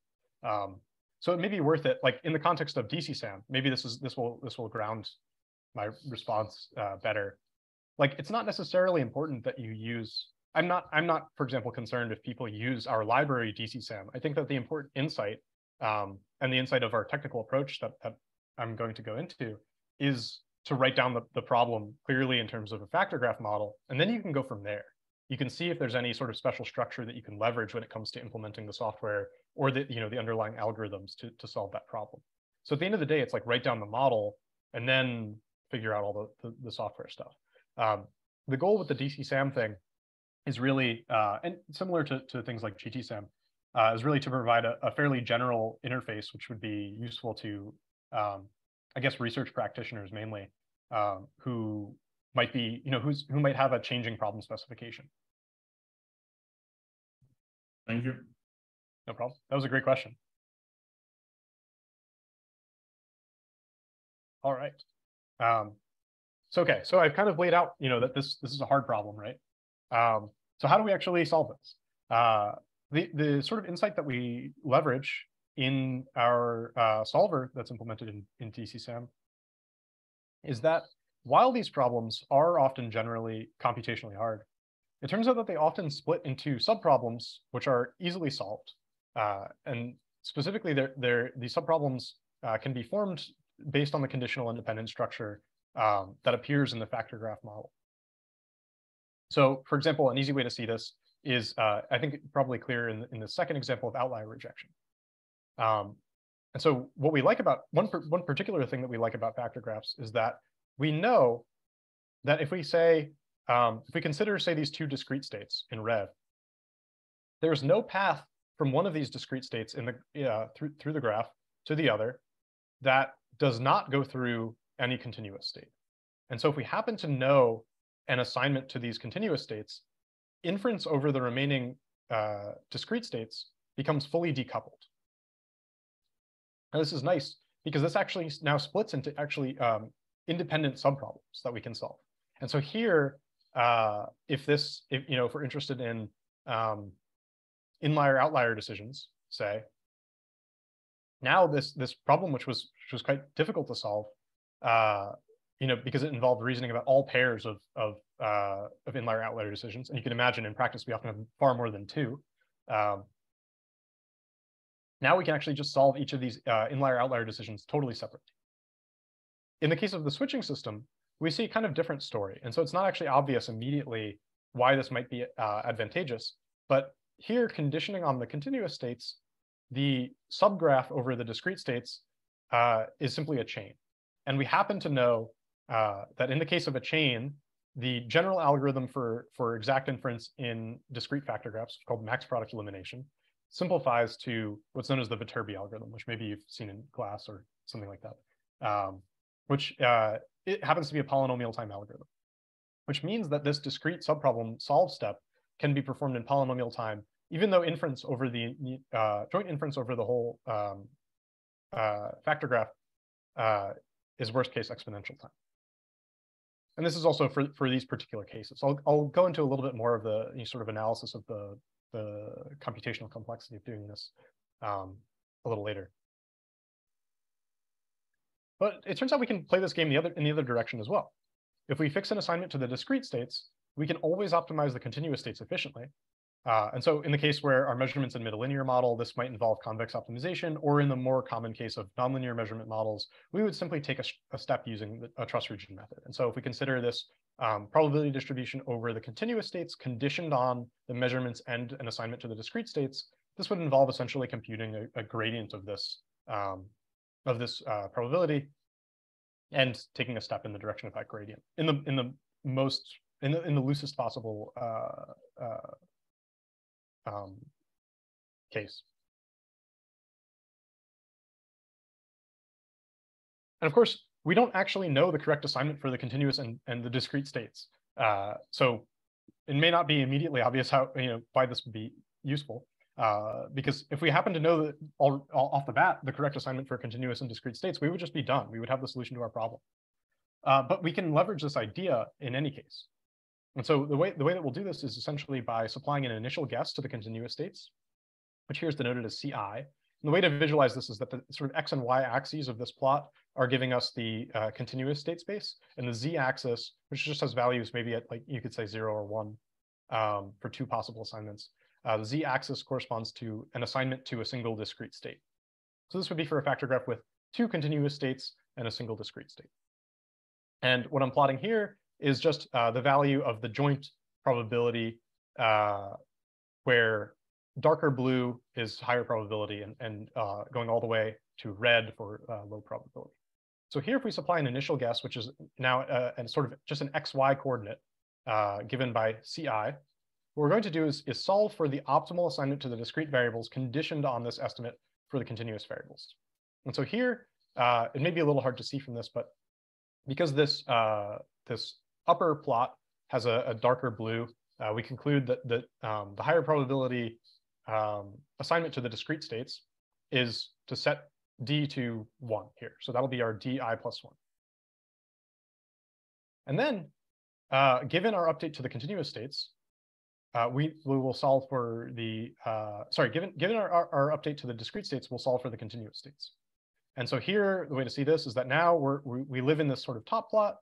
Um, so it may be worth it, like in the context of DC DCSAM, maybe this is this will this will ground my response uh, better. Like it's not necessarily important that you use. I'm not. I'm not, for example, concerned if people use our library DCSAM. I think that the important insight um, and the insight of our technical approach that, that I'm going to go into is to write down the, the problem clearly in terms of a factor graph model, and then you can go from there. You can see if there's any sort of special structure that you can leverage when it comes to implementing the software or the you know the underlying algorithms to to solve that problem. So at the end of the day, it's like write down the model and then figure out all the the, the software stuff. Um, the goal with the DC SAM thing is really uh, and similar to to things like GTSAM uh, is really to provide a, a, fairly general interface, which would be useful to um, I guess research practitioners mainly um, who might be you know who's who might have a changing problem specification. Thank you. No problem. That was a great question. All right. Um, so okay, so I've kind of laid out, you know, that this this is a hard problem, right? Um, so how do we actually solve this? Uh, the the sort of insight that we leverage in our uh, solver that's implemented in in DCSAM is that while these problems are often generally computationally hard, it turns out that they often split into subproblems, which are easily solved. Uh, and specifically, they're, they're, these subproblems uh, can be formed based on the conditional independent structure um, that appears in the factor graph model. So for example, an easy way to see this is, uh, I think probably clear in, in the second example of outlier rejection. Um, and so what we like about, one, one particular thing that we like about factor graphs is that we know that if we say, um, if we consider, say, these two discrete states in red, there's no path from one of these discrete states in the uh, through, through the graph to the other that does not go through any continuous state. And so if we happen to know an assignment to these continuous states, inference over the remaining uh, discrete states becomes fully decoupled. Now this is nice because this actually now splits into actually um, independent subproblems that we can solve. And so here, uh, if this, if you know, if we're interested in um, inlier outlier decisions, say, now this this problem, which was which was quite difficult to solve, uh, you know, because it involved reasoning about all pairs of of uh, of inlier outlier decisions, and you can imagine in practice we often have far more than two. Um, now we can actually just solve each of these uh, inlier outlier decisions totally separately. In the case of the switching system, we see kind of different story, and so it's not actually obvious immediately why this might be uh, advantageous. But here, conditioning on the continuous states, the subgraph over the discrete states uh, is simply a chain. And we happen to know uh, that in the case of a chain, the general algorithm for, for exact inference in discrete factor graphs, called max product elimination, simplifies to what's known as the Viterbi algorithm, which maybe you've seen in class or something like that, um, which uh, it happens to be a polynomial time algorithm, which means that this discrete subproblem solve step can be performed in polynomial time, even though inference over the uh, joint inference over the whole um, uh, factor graph uh, is worst case exponential time. And this is also for, for these particular cases. I'll, I'll go into a little bit more of the you know, sort of analysis of the, the computational complexity of doing this um, a little later. But it turns out we can play this game the other in the other direction as well. If we fix an assignment to the discrete states, we can always optimize the continuous states efficiently uh, and so in the case where our measurements in linear model, this might involve convex optimization, or in the more common case of nonlinear measurement models, we would simply take a, a step using the, a trust region method. And so if we consider this um, probability distribution over the continuous states conditioned on the measurements and an assignment to the discrete states, this would involve essentially computing a, a gradient of this um, of this uh, probability and taking a step in the direction of that gradient in the in the most in the, in the loosest possible uh, uh, um, case. And of course, we don't actually know the correct assignment for the continuous and, and the discrete states. Uh, so it may not be immediately obvious how, you know, why this would be useful. Uh, because if we happen to know that all, all, off the bat the correct assignment for continuous and discrete states, we would just be done. We would have the solution to our problem. Uh, but we can leverage this idea in any case. And so the way, the way that we'll do this is essentially by supplying an initial guess to the continuous states, which here is denoted as CI. And the way to visualize this is that the sort of X and Y axes of this plot are giving us the uh, continuous state space and the Z axis, which just has values maybe at like, you could say zero or one um, for two possible assignments. Uh, the Z axis corresponds to an assignment to a single discrete state. So this would be for a factor graph with two continuous states and a single discrete state. And what I'm plotting here is just uh, the value of the joint probability uh, where darker blue is higher probability and, and uh, going all the way to red for uh, low probability. So here, if we supply an initial guess, which is now uh, and sort of just an XY coordinate uh, given by CI, what we're going to do is, is solve for the optimal assignment to the discrete variables conditioned on this estimate for the continuous variables. And so here, it may be a little hard to see from this, but because this, this upper plot has a, a darker blue, uh, we conclude that, that um, the higher probability um, assignment to the discrete states is to set d to 1 here. So that'll be our di plus 1. And then, uh, given our update to the continuous states, uh, we, we will solve for the, uh, sorry, given, given our, our, our, update to the discrete states, we'll solve for the continuous states. And so here, the way to see this is that now we're, we, we live in this sort of top plot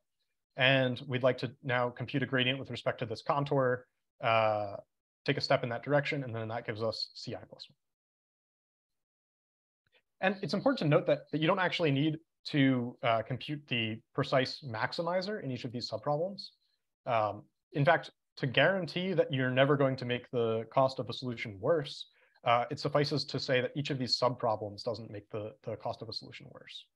and we'd like to now compute a gradient with respect to this contour uh, take a step in that direction, and then that gives us ci plus one. And it's important to note that, that you don't actually need to uh, compute the precise maximizer in each of these subproblems. Um, in fact, to guarantee that you're never going to make the cost of a solution worse, uh, it suffices to say that each of these subproblems doesn't make the, the cost of a solution worse.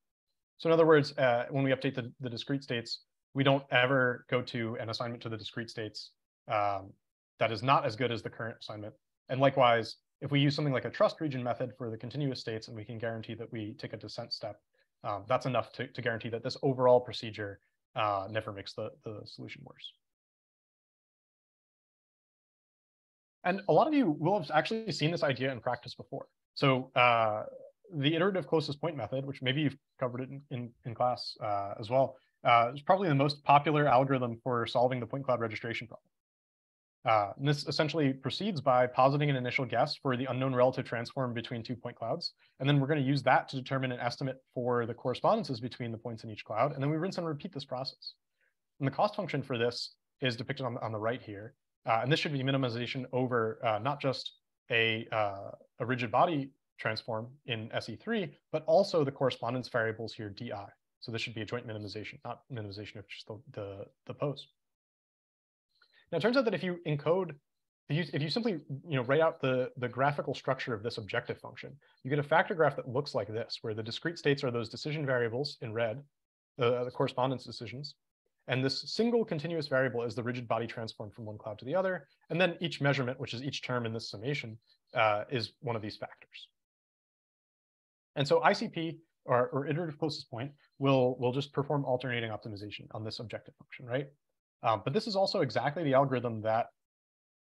So in other words, uh, when we update the, the discrete states, we don't ever go to an assignment to the discrete states um, that is not as good as the current assignment. And likewise, if we use something like a trust region method for the continuous states and we can guarantee that we take a descent step, um, that's enough to, to guarantee that this overall procedure uh, never makes the, the solution worse. And a lot of you will have actually seen this idea in practice before. So uh, the iterative closest point method, which maybe you've covered it in, in, in class uh, as well, uh, is probably the most popular algorithm for solving the point cloud registration problem. Uh, this essentially proceeds by positing an initial guess for the unknown relative transform between two point clouds. And then we're going to use that to determine an estimate for the correspondences between the points in each cloud. And then we rinse and repeat this process. And the cost function for this is depicted on, on the right here. Uh, and this should be minimization over uh, not just a, uh, a rigid body transform in SE3, but also the correspondence variables here, DI. So this should be a joint minimization, not minimization of just the, the, the pose. Now, it turns out that if you encode, if you, simply you know, write out the, the graphical structure of this objective function, you get a factor graph that looks like this, where the discrete states are those decision variables in red, the, the correspondence decisions, and this single continuous variable is the rigid body transform from one cloud to the other. And then each measurement, which is each term in this summation, uh, is one of these factors. And so ICP, or, or, iterative closest point, will, will just perform alternating optimization on this objective function, right? Um, but this is also exactly the algorithm that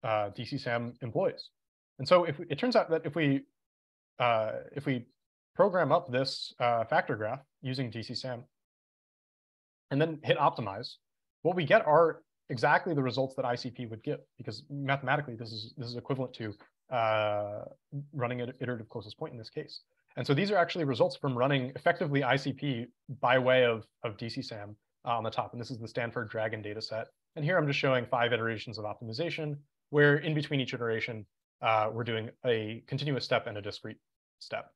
uh, DCSAM employs. And so if we, it turns out that if we uh, if we program up this uh, factor graph using DCSAM, and then hit optimize, what we get are exactly the results that ICP would give, because mathematically this is this is equivalent to uh, running an iterative closest point in this case. And so these are actually results from running effectively ICP by way of, of DCSAM uh, on the top. And this is the Stanford Dragon data set. And here I'm just showing five iterations of optimization, where in between each iteration, uh, we're doing a continuous step and a discrete step.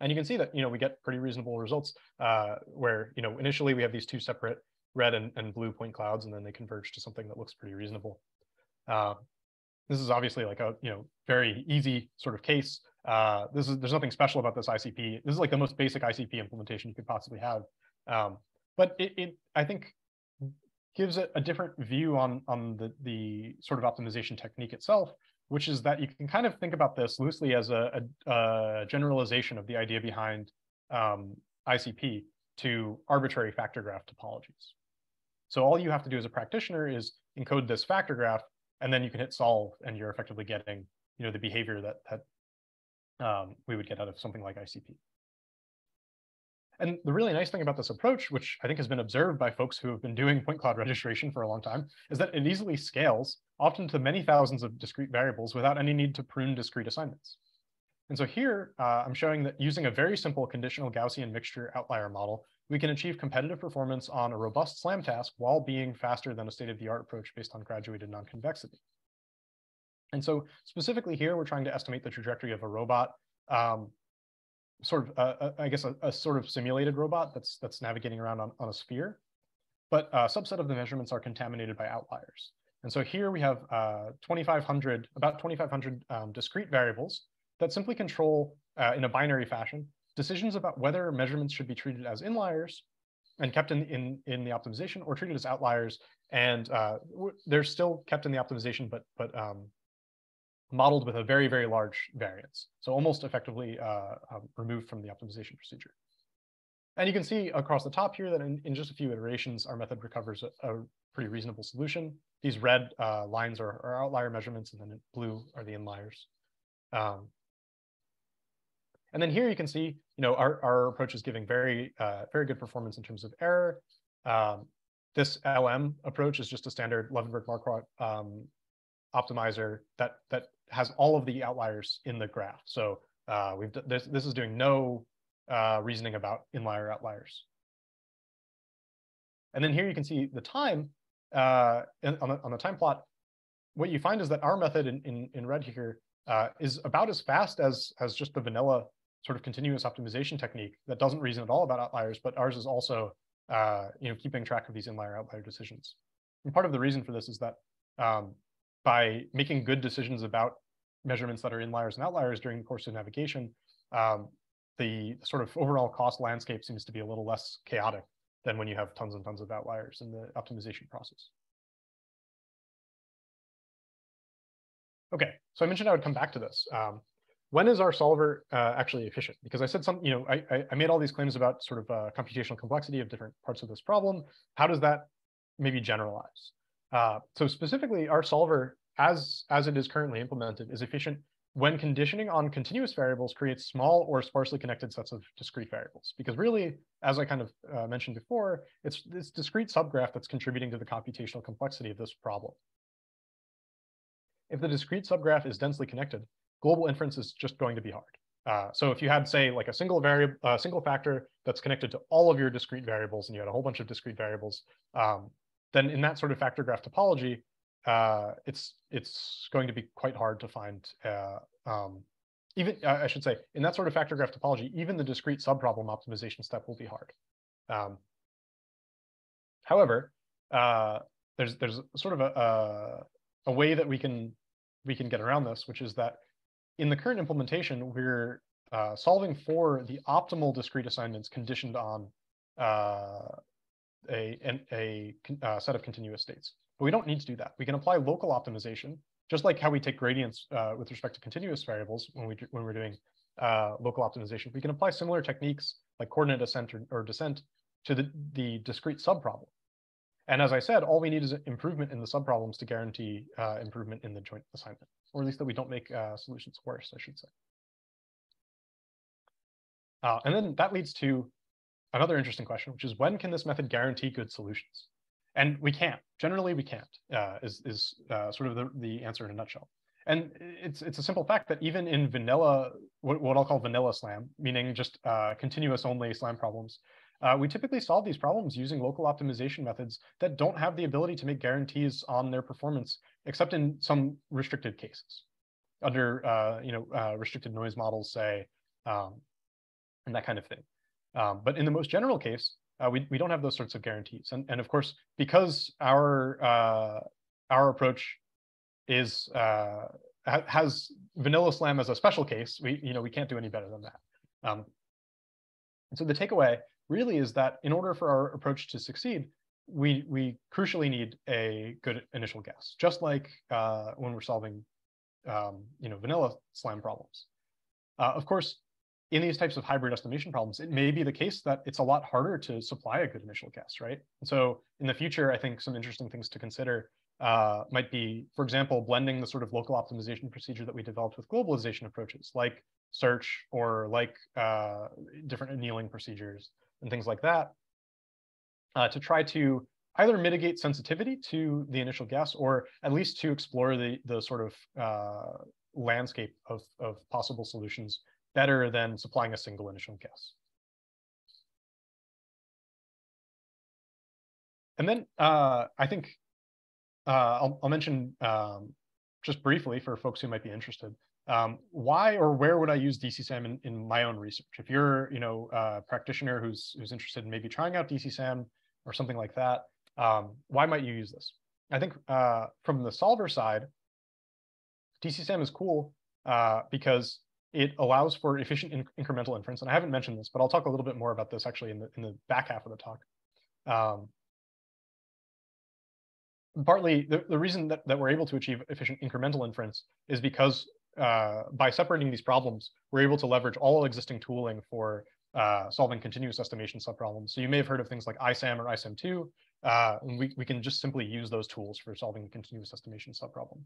And you can see that, you know, we get pretty reasonable results uh, where, you know, initially we have these two separate red and, and blue point clouds, and then they converge to something that looks pretty reasonable. Uh, this is obviously like a, you know, very easy sort of case. Uh, this is, there's nothing special about this ICP. This is like the most basic ICP implementation you could possibly have. Um, but it, it, I think, gives a, a different view on, on the, the sort of optimization technique itself, which is that you can kind of think about this loosely as a, a, a generalization of the idea behind um, ICP to arbitrary factor graph topologies. So all you have to do as a practitioner is encode this factor graph, and then you can hit solve, and you're effectively getting you know, the behavior that, that um, we would get out of something like ICP. And the really nice thing about this approach, which I think has been observed by folks who have been doing point cloud registration for a long time, is that it easily scales, often to many thousands of discrete variables without any need to prune discrete assignments. And so here, uh, I'm showing that using a very simple conditional Gaussian mixture outlier model, we can achieve competitive performance on a robust SLAM task while being faster than a state-of-the-art approach based on graduated non-convexity. And so specifically here, we're trying to estimate the trajectory of a robot um, sort of, uh, uh, I guess, a, a, sort of simulated robot that's that's navigating around on, on a sphere. But a subset of the measurements are contaminated by outliers. And so here we have uh, 2,500, about 2,500 um, discrete variables that simply control uh, in a binary fashion decisions about whether measurements should be treated as inliers and kept in, in, in the optimization or treated as outliers. And uh, they're still kept in the optimization, but, but um, modeled with a very, very large variance. So almost effectively uh, um, removed from the optimization procedure. And you can see across the top here that in, in just a few iterations, our method recovers a, a pretty reasonable solution. These red uh, lines are, are, outlier measurements, and then blue are the inliers. Um, and then here you can see, you know, our, our approach is giving very, uh, very good performance in terms of error. Um, this LM approach is just a standard Levenberg-Marquardt um, optimizer that that has all of the outliers in the graph. So uh, we've this, this is doing no uh, reasoning about inlier outliers. And then here you can see the time uh, on, the, on the time plot. what you find is that our method in, in, in red here uh, is about as fast as, as just the vanilla sort of continuous optimization technique that doesn't reason at all about outliers, but ours is also uh, you know, keeping track of these inlier outlier decisions. And part of the reason for this is that um, by making good decisions about measurements that are inliers and outliers during the course of navigation, um, the sort of overall cost landscape seems to be a little less chaotic than when you have tons and tons of outliers in the optimization process. Okay, so I mentioned I would come back to this. Um, when is our solver uh, actually efficient? Because I said some, you know, I, I made all these claims about sort of uh, computational complexity of different parts of this problem. How does that maybe generalize? Uh, so specifically, our solver, as as it is currently implemented, is efficient when conditioning on continuous variables creates small or sparsely connected sets of discrete variables. Because really, as I kind of uh, mentioned before, it's this discrete subgraph that's contributing to the computational complexity of this problem. If the discrete subgraph is densely connected, global inference is just going to be hard. Uh, so if you had, say, like a single variable, uh, single factor that's connected to all of your discrete variables, and you had a whole bunch of discrete variables, um, then in that sort of factor graph topology, uh, it's it's going to be quite hard to find. Uh, um, even I should say, in that sort of factor graph topology, even the discrete subproblem optimization step will be hard. Um, however, uh, there's there's sort of a, a a way that we can we can get around this, which is that in the current implementation, we're uh, solving for the optimal discrete assignments conditioned on uh, a, a, uh, set of continuous states. But we don't need to do that. We can apply local optimization, just like how we take gradients uh, with respect to continuous variables when, we, when we're doing uh, local optimization. We can apply similar techniques like coordinate ascent or, or descent to the, the discrete subproblem. And as I said, all we need is improvement in the subproblems to guarantee uh, improvement in the joint assignment, or at least that we don't make uh, solutions worse, I should say. Uh, and then that leads to another interesting question, which is when can this method guarantee good solutions? And we can't. Generally, we can't. Uh, is is uh, sort of the, the answer in a nutshell. And it's it's a simple fact that even in vanilla, what, what I'll call vanilla SLAM, meaning just uh, continuous only SLAM problems, uh, we typically solve these problems using local optimization methods that don't have the ability to make guarantees on their performance, except in some restricted cases, under uh, you know uh, restricted noise models, say, um, and that kind of thing. Um, but in the most general case, uh, we we don't have those sorts of guarantees, and and of course because our uh, our approach is uh, has vanilla slam as a special case, we you know we can't do any better than that. Um, and so the takeaway really is that in order for our approach to succeed, we, we crucially need a good initial guess, just like uh, when we're solving um, you know, vanilla SLAM problems. Uh, of course, in these types of hybrid estimation problems, it may be the case that it's a lot harder to supply a good initial guess, right? And so in the future, I think some interesting things to consider uh, might be, for example, blending the sort of local optimization procedure that we developed with globalization approaches, like search or like uh, different annealing procedures and things like that uh, to try to either mitigate sensitivity to the initial guess or at least to explore the, the sort of uh, landscape of, of possible solutions better than supplying a single initial guess. And then uh, I think uh, I'll, I'll, mention um, just briefly for folks who might be interested, um, why or where would I use DCSAM in, in my own research? If you're, you know, a practitioner who's who's interested in maybe trying out DCSAM or something like that, um, why might you use this? I think uh, from the solver side, DCSAM is cool uh, because it allows for efficient in incremental inference. And I haven't mentioned this, but I'll talk a little bit more about this actually in the in the back half of the talk. Um, partly the, the reason that, that we're able to achieve efficient incremental inference is because uh, by separating these problems, we're able to leverage all existing tooling for uh, solving continuous estimation subproblems. So you may have heard of things like ISAM or ISAM2. Uh, we, we can just simply use those tools for solving continuous estimation subproblem.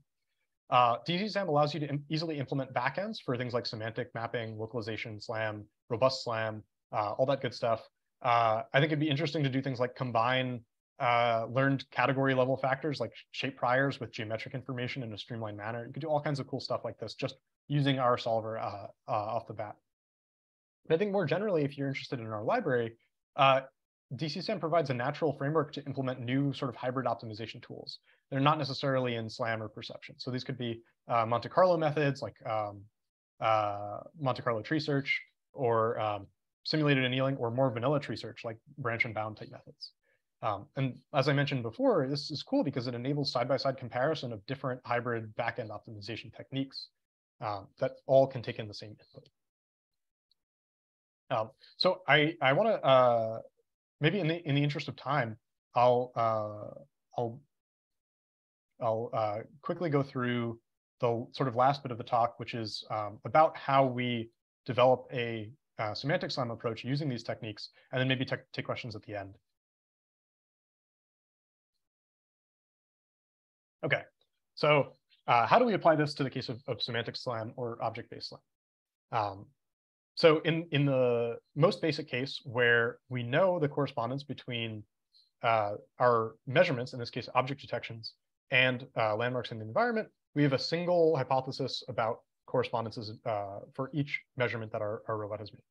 Uh, allows you to easily implement backends for things like semantic mapping, localization, SLAM, robust SLAM, uh, all that good stuff. Uh, I think it'd be interesting to do things like combine uh, learned category level factors like shape priors with geometric information in a streamlined manner. You could do all kinds of cool stuff like this just using our solver uh, uh, off the bat. But I think more generally, if you're interested in our library, uh, DCSAM provides a natural framework to implement new sort of hybrid optimization tools. They're not necessarily in SLAM or perception. So these could be uh, Monte Carlo methods like um, uh, Monte Carlo tree search or um, simulated annealing or more vanilla tree search like branch and bound type methods. Um, and as I mentioned before, this is cool because it enables side-by-side -side comparison of different hybrid backend optimization techniques um, that all can take in the same input. Um, so I, I want to uh, maybe in the in the interest of time, I'll uh, I'll I'll uh, quickly go through the sort of last bit of the talk, which is um, about how we develop a uh, semantic SLAM approach using these techniques, and then maybe take questions at the end. Okay, so uh, how do we apply this to the case of, of semantic SLAM or object-based SLAM? Um, so in, in the most basic case where we know the correspondence between uh, our measurements, in this case, object detections, and uh, landmarks in the environment, we have a single hypothesis about correspondences uh, for each measurement that our, our robot has made.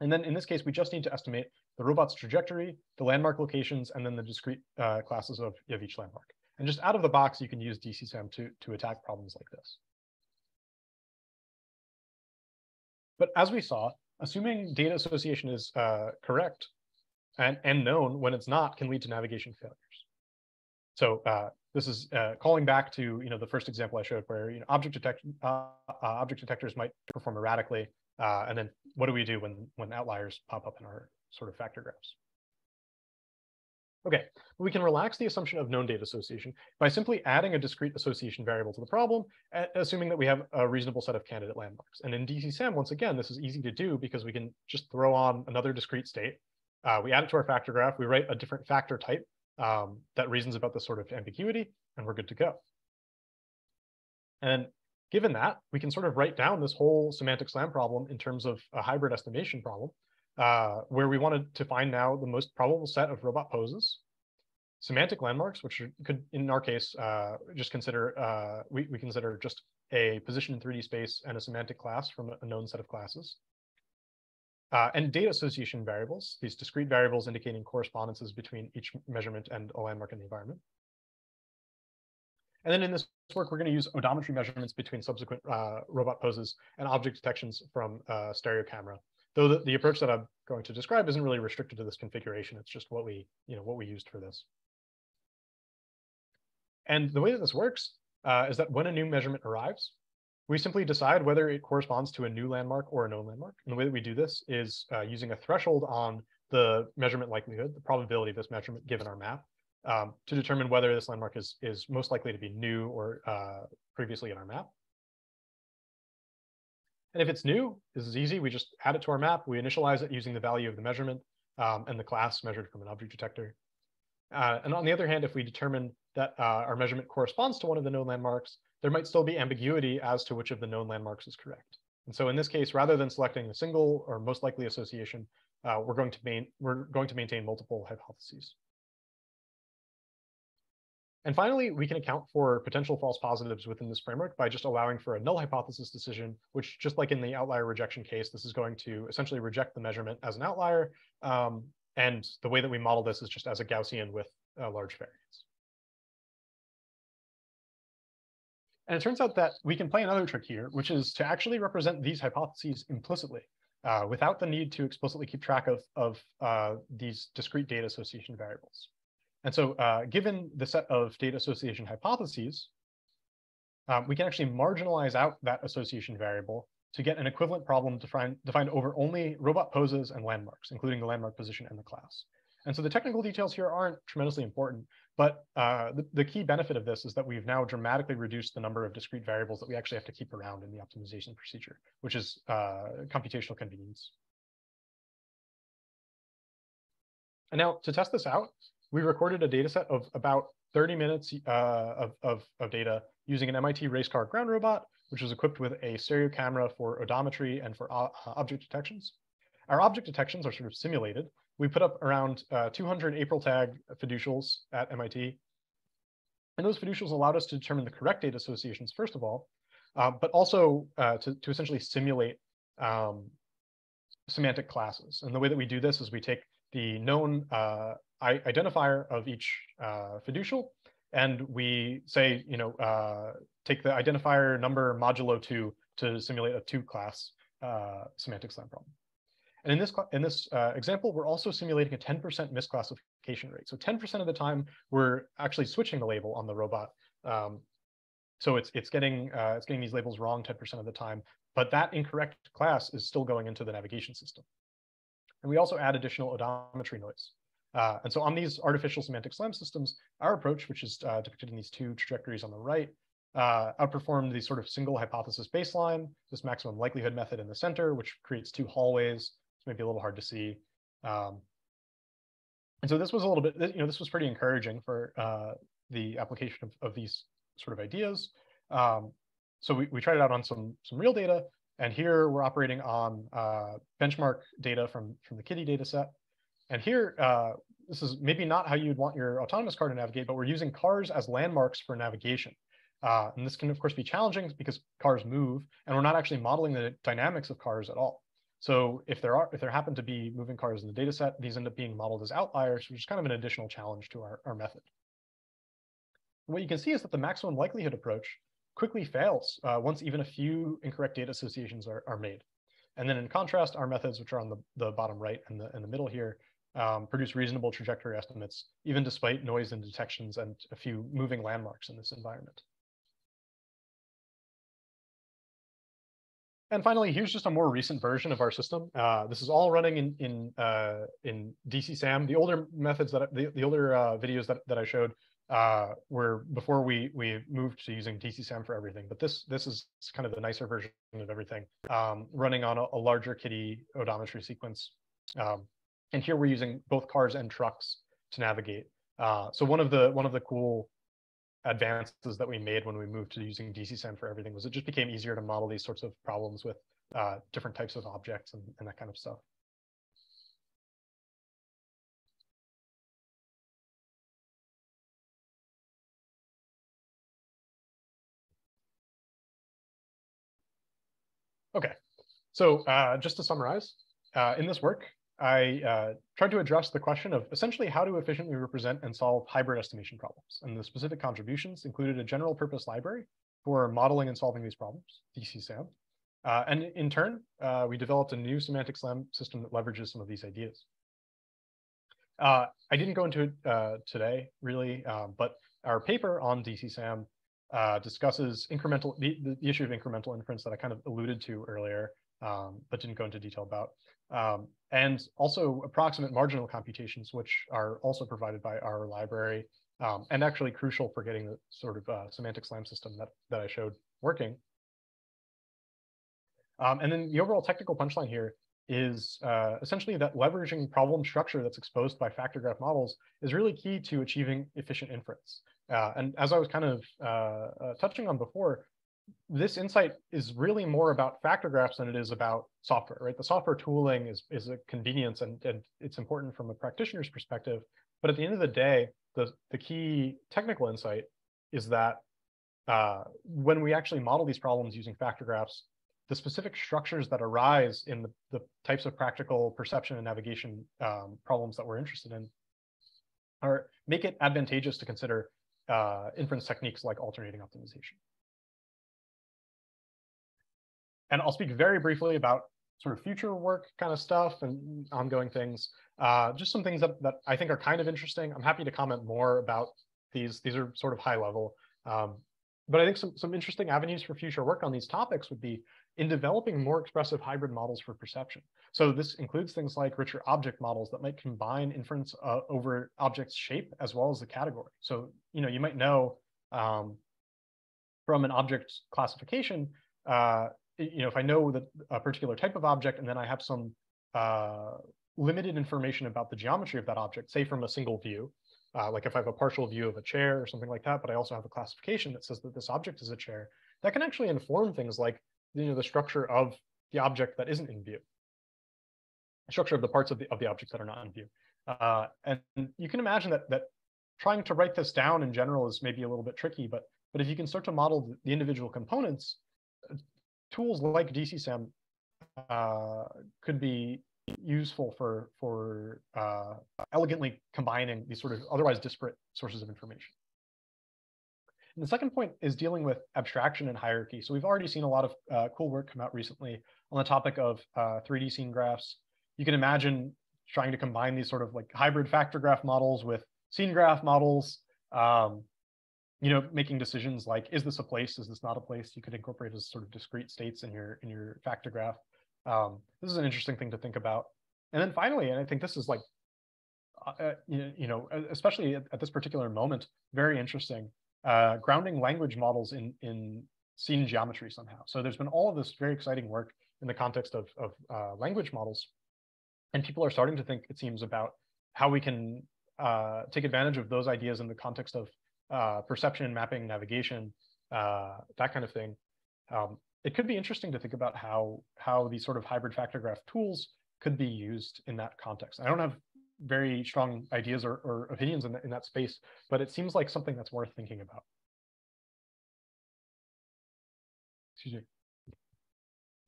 And then in this case, we just need to estimate the robot's trajectory, the landmark locations, and then the discrete uh, classes of, of each landmark. And just out of the box, you can use DCSAM to, to attack problems like this. But as we saw, assuming data association is uh, correct and, and known when it's not can lead to navigation failures. So uh, this is uh, calling back to you know the first example I showed where you know object detect uh, uh, object detectors might perform erratically, uh, and then what do we do when when outliers pop up in our sort of factor graphs? Okay, we can relax the assumption of known data association by simply adding a discrete association variable to the problem, assuming that we have a reasonable set of candidate landmarks. And in DCSAM, once again, this is easy to do because we can just throw on another discrete state. Uh, we add it to our factor graph, we write a different factor type um, that reasons about this sort of ambiguity, and we're good to go. And given that, we can sort of write down this whole semantic SLAM problem in terms of a hybrid estimation problem uh, where we wanted to find now the most probable set of robot poses, semantic landmarks, which could, in our case, uh, just consider, uh, we, we consider just a position in 3D space and a semantic class from a known set of classes. Uh, and data association variables, these discrete variables indicating correspondences between each measurement and a landmark in the environment. And then in this work, we're going to use odometry measurements between subsequent uh, robot poses and object detections from a stereo camera though the, the approach that I'm going to describe isn't really restricted to this configuration. It's just what we, you know, what we used for this. And the way that this works uh, is that when a new measurement arrives, we simply decide whether it corresponds to a new landmark or a known landmark. And the way that we do this is uh, using a threshold on the measurement likelihood, the probability of this measurement given our map, um, to determine whether this landmark is, is most likely to be new or uh, previously in our map. And if it's new, this is easy. We just add it to our map. We initialize it using the value of the measurement um, and the class measured from an object detector. Uh, and on the other hand, if we determine that uh, our measurement corresponds to one of the known landmarks, there might still be ambiguity as to which of the known landmarks is correct. And so in this case, rather than selecting a single or most likely association, uh, we're going to main, we're going to maintain multiple hypotheses. And finally, we can account for potential false positives within this framework by just allowing for a null hypothesis decision, which just like in the outlier rejection case, this is going to essentially reject the measurement as an outlier. Um, and the way that we model this is just as a Gaussian with large variance. And it turns out that we can play another trick here, which is to actually represent these hypotheses implicitly uh, without the need to explicitly keep track of, of uh, these discrete data association variables. And so uh, given the set of data association hypotheses, um, we can actually marginalize out that association variable to get an equivalent problem defined, defined over only robot poses and landmarks, including the landmark position and the class. And so the technical details here aren't tremendously important, but uh, the, the, key benefit of this is that we've now dramatically reduced the number of discrete variables that we actually have to keep around in the optimization procedure, which is uh, computational convenience. And now to test this out, we recorded a data set of about 30 minutes uh, of, of, of, data using an MIT race car ground robot, which was equipped with a stereo camera for odometry and for uh, object detections. Our object detections are sort of simulated. We put up around uh, 200 AprilTag fiducials at MIT. And those fiducials allowed us to determine the correct data associations, first of all, uh, but also uh, to, to essentially simulate um, semantic classes. And the way that we do this is we take the known uh, identifier of each uh, fiducial, and we say, you know, uh, take the identifier number modulo two to simulate a two class uh, semantic SLAM problem. And in this, in this uh, example, we're also simulating a 10% misclassification rate. So 10% of the time, we're actually switching the label on the robot. Um, so it's, it's, getting, uh, it's getting these labels wrong 10% of the time, but that incorrect class is still going into the navigation system. And we also add additional odometry noise. Uh, and so on these artificial semantic SLAM systems, our approach, which is uh, depicted in these two trajectories on the right, uh, outperformed the sort of single hypothesis baseline, this maximum likelihood method in the center, which creates two hallways. It's maybe a little hard to see. Um, and so this was a little bit, you know, this was pretty encouraging for uh, the application of, of these sort of ideas. Um, so we, we tried it out on some, some real data. And here we're operating on uh, benchmark data from, from the KITTI data set. And here, uh, this is maybe not how you'd want your autonomous car to navigate, but we're using cars as landmarks for navigation. Uh, and this can, of course, be challenging because cars move, and we're not actually modeling the dynamics of cars at all. So if there are, if there happen to be moving cars in the data set, these end up being modeled as outliers, which is kind of an additional challenge to our, our method. what you can see is that the maximum likelihood approach quickly fails uh, once even a few incorrect data associations are, are made. And then in contrast, our methods, which are on the, the bottom right and the, in the middle here, um, produce reasonable trajectory estimates, even despite noise and detections and a few moving landmarks in this environment. And finally, here's just a more recent version of our system. Uh, this is all running in in uh, in DCSAM. The older methods that the, the older uh, videos that, that I showed uh, were before we we moved to using DC SAM for everything. But this this is kind of the nicer version of everything, um, running on a, a, larger KITTI odometry sequence. Um, and here we're using both cars and trucks to navigate. Uh, so one of the one of the cool advances that we made when we moved to using DCSAM for everything was it just became easier to model these sorts of problems with uh, different types of objects and, and that kind of stuff. Okay, so uh, just to summarize, uh, in this work, I uh, tried to address the question of essentially how to efficiently represent and solve hybrid estimation problems. And the specific contributions included a general purpose library for modeling and solving these problems, DCSAM. Uh, and in turn, uh, we developed a new semantic SLAM system that leverages some of these ideas. Uh, I didn't go into it uh, today, really, um, but our paper on DCSAM uh, discusses incremental the, the issue of incremental inference that I kind of alluded to earlier, um, but didn't go into detail about. Um, and also approximate marginal computations, which are also provided by our library um, and actually crucial for getting the sort of uh, semantic SLAM system that, that I showed working. Um, and then the overall technical punchline here is uh, essentially that leveraging problem structure that's exposed by factor graph models is really key to achieving efficient inference. Uh, and as I was kind of uh, uh touching on before, this insight is really more about factor graphs than it is about software, right? The software tooling is, is a convenience and, and it's important from a practitioner's perspective. But at the end of the day, the, the key technical insight is that uh, when we actually model these problems using factor graphs, the specific structures that arise in the, the types of practical perception and navigation um, problems that we're interested in are make it advantageous to consider uh, inference techniques like alternating optimization. And I'll speak very briefly about sort of future work kind of stuff and ongoing things. Uh, just some things that, that I think are kind of interesting. I'm happy to comment more about these. These are sort of high level. Um, but I think some, some interesting avenues for future work on these topics would be in developing more expressive hybrid models for perception. So this includes things like richer object models that might combine inference uh, over object's shape as well as the category. So, you know, you might know um, from an object classification, uh, you know, if I know that a particular type of object and then I have some uh, limited information about the geometry of that object, say from a single view, uh, like if I have a partial view of a chair or something like that, but I also have a classification that says that this object is a chair, that can actually inform things like you know, the structure of the object that isn't in view, structure of the parts of the, of the objects that are not in view. Uh, and you can imagine that, that trying to write this down in general is maybe a little bit tricky, but, but if you can start to model the individual components, tools like DCSAM uh, could be useful for for uh, elegantly combining these sort of otherwise disparate sources of information. And the second point is dealing with abstraction and hierarchy. So we've already seen a lot of uh, cool work come out recently on the topic of uh, 3D scene graphs. You can imagine trying to combine these sort of like hybrid factor graph models with scene graph models, um, you know, making decisions like, is this a place? Is this not a place? You could incorporate as sort of discrete states in your in your factor graph. Um, this is an interesting thing to think about. And then finally, and I think this is like, uh, uh you know, especially at, at, this particular moment, very interesting, uh, grounding language models in, in scene geometry somehow. So there's been all of this very exciting work in the context of, of uh, language models. And people are starting to think, it seems, about how we can uh, take advantage of those ideas in the context of uh, perception, mapping, navigation, that kind of thing. Um, it could be interesting to think about how how these sort of hybrid factor graph tools could be used in that context. I don't have very strong ideas or, or opinions in, the, in that space, but it seems like something that's worth thinking about. Excuse me.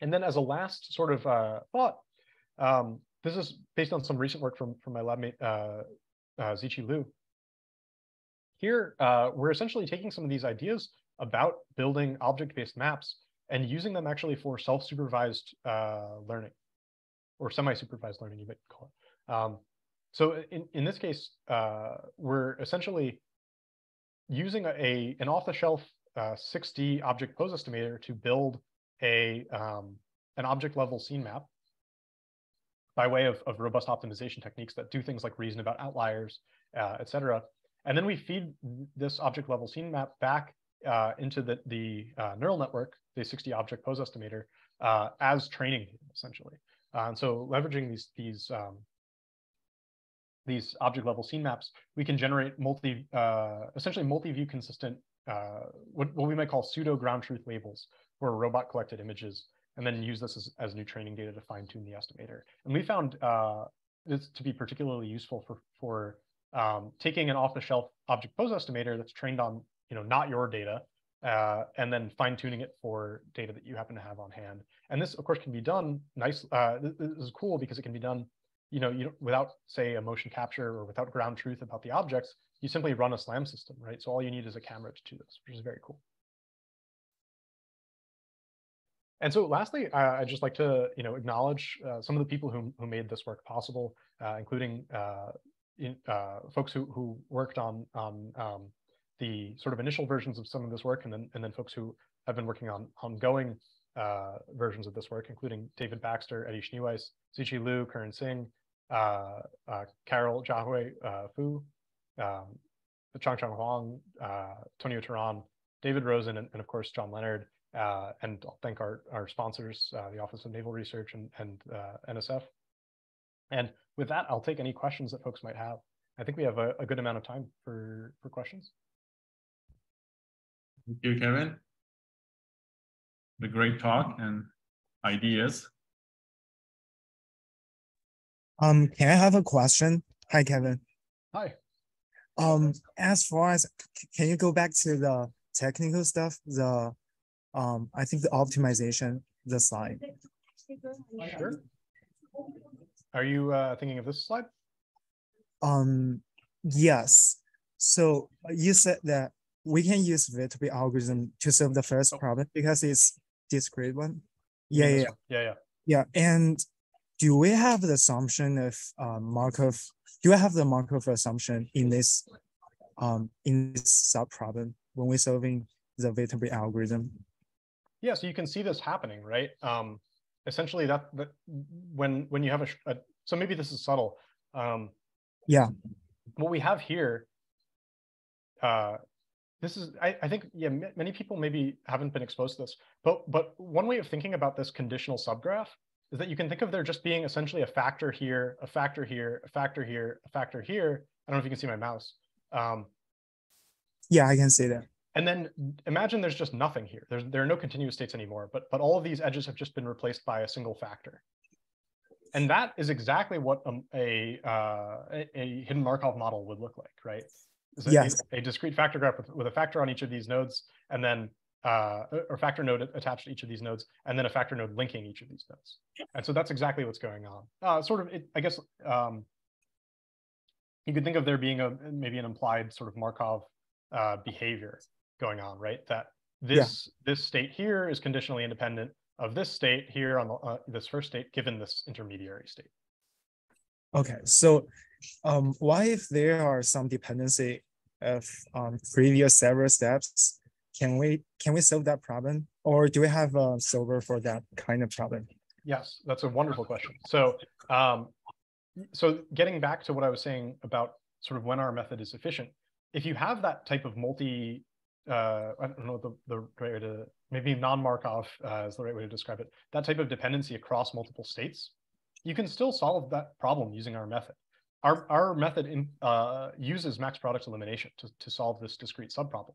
And then as a last sort of uh, thought, um, this is based on some recent work from, from my lab mate, uh, uh, Ziqi Lu. Here, uh, we're essentially taking some of these ideas about building object-based maps and using them actually for self-supervised uh, learning or semi-supervised learning, you might call it. Um, so in, in this case, uh, we're essentially using a, a an off-the-shelf uh, 6D object pose estimator to build a um, an object level scene map by way of, of robust optimization techniques that do things like reason about outliers, uh, et cetera. And then we feed this object level scene map back uh, into the, the uh, neural network, the 6D object pose estimator, uh, as training essentially. Uh, and so leveraging these, these, um, these object level scene maps, we can generate multi, uh, essentially multi-view consistent, uh, what, what we might call pseudo ground truth labels for robot collected images, and then use this as, as new training data to fine tune the estimator. And we found this to be particularly useful for, for um, taking an off-the-shelf object pose estimator that's trained on you know, not your data, uh, and then fine tuning it for data that you happen to have on hand. And this, of course, can be done nice. Uh, this, is cool because it can be done, you know, you without say a motion capture or without ground truth about the objects. You simply run a SLAM system, right? So all you need is a camera to do this, which is very cool. And so lastly, uh, I'd just like to, you know, acknowledge uh, some of the people who, who made this work possible, uh, including uh, folks who, who worked on, on um, the sort of initial versions of some of this work, and then and then folks who have been working on ongoing uh, versions of this work, including David Baxter, Eddie Schneeweiss, Ziqi Lu, Kurran Singh, uh, uh, Carol Jiahui uh, Fu, um, Qiangqiang Huang, uh, Tonio Teran, David Rosen, and, and, of course John Leonard. And I'll thank our, our sponsors, the Office of Naval Research and, and NSF. And with that, I'll take any questions that folks might have. I think we have a, a good amount of time for, for questions. Thank you, Kevin. The great talk and ideas. Um, can I have a question? Hi, Kevin. Hi. Um, as far as can you go back to the technical stuff? The um, I think the optimization, the slide. Sure. Are you uh, thinking of this slide? Um, yes. So you said that we can use Viterbi algorithm to solve the first oh. problem because it's discrete one. Yeah, yeah, yeah, yeah. Yeah, and do we have the assumption of uh, Markov? Do we have the Markov assumption in this um in this sub problem when we're solving the Viterbi algorithm? Yeah, so you can see this happening, right? Um, essentially, that, that when when you have a, a so maybe this is subtle. Um, yeah. What we have here uh, this is I, I, think yeah many people maybe haven't been exposed to this but but one way of thinking about this conditional subgraph is that you can think of there just being essentially a factor here a factor here a factor here a factor here i don't know if you can see my mouse um, yeah i can see that and then imagine there's just nothing here there's there are no continuous states anymore but but all of these edges have just been replaced by a single factor and that is exactly what um, a, uh, a, a hidden markov model would look like right is yes. a, a, discrete factor graph with, with a factor on each of these nodes, and then uh, or factor node attached to each of these nodes, and then a factor node linking each of these nodes. And so that's exactly what's going on. Uh, sort of, it, I guess, um, you could think of there being a maybe an implied sort of Markov uh, behavior going on, right? That this yeah. this state here is conditionally independent of this state here on the, uh, this first state, given this intermediary state. Okay, so um, why if there are some dependency of um, previous several steps, can we can we solve that problem, or do we have a solver for that kind of problem? Yes, that's a wonderful question. So, um, so getting back to what I was saying about sort of when our method is efficient, if you have that type of multi, uh, I don't know the, the right way to, maybe non-Markov uh, is the right way to describe it, that type of dependency across multiple states, you can still solve that problem using our method. Our, our method in, uh, uses max product elimination to, to solve this discrete subproblem.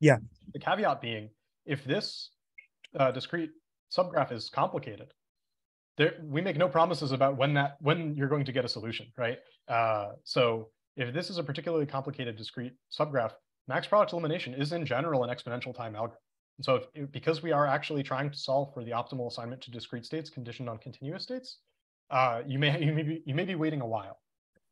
Yeah. The caveat being, if this uh, discrete subgraph is complicated, there, we make no promises about when that when you're going to get a solution, right? Uh, so if this is a particularly complicated discrete subgraph, max product elimination is in general an exponential time algorithm. And so if, because we are actually trying to solve for the optimal assignment to discrete states conditioned on continuous states, uh, you may [LAUGHS] you may be you may be waiting a while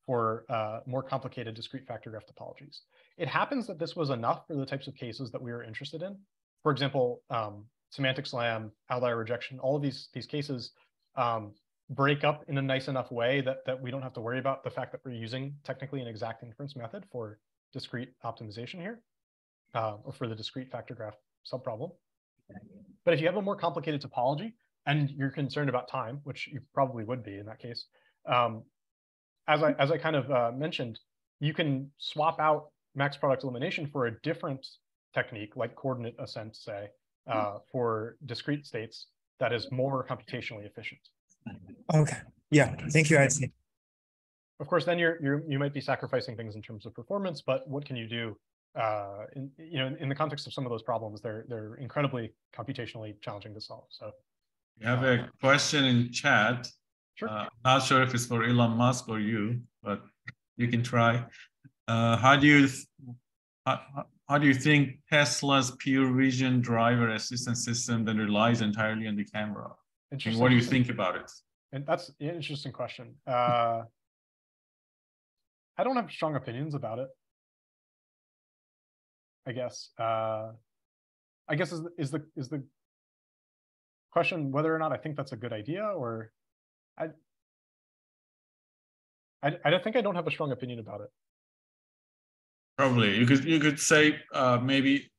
for uh, more complicated discrete factor graph topologies. It happens that this was enough for the types of cases that we were interested in. For example, um, semantic slam, outlier rejection, all of these these cases um, break up in a nice enough way that, that we don't have to worry about the fact that we're using technically an exact inference method for discrete optimization here, uh, or for the discrete factor graph subproblem. But if you have a more complicated topology and you're concerned about time, which you probably would be in that case, um, as I as I kind of uh, mentioned, you can swap out max product elimination for a different technique, like coordinate ascent, say, uh, for discrete states, that is more computationally efficient. Okay. Yeah. Thank you, I see. Of course, then you're, you're you might be sacrificing things in terms of performance, but what can you do? Uh, in you know, in the context of some of those problems, they're they're incredibly computationally challenging to solve. So, we have a question in chat. Sure. Uh, not sure if it's for Elon Musk or you, but you can try. Uh, how do you how, how do you think Tesla's pure vision driver assistance system that relies entirely on the camera? And what do you think about it? And that's an interesting question. Uh, I don't have strong opinions about it. I guess. Uh, I guess is is the is the question whether or not I think that's a good idea or I I, I think I don't have a strong opinion about it. Probably you could you could say uh, maybe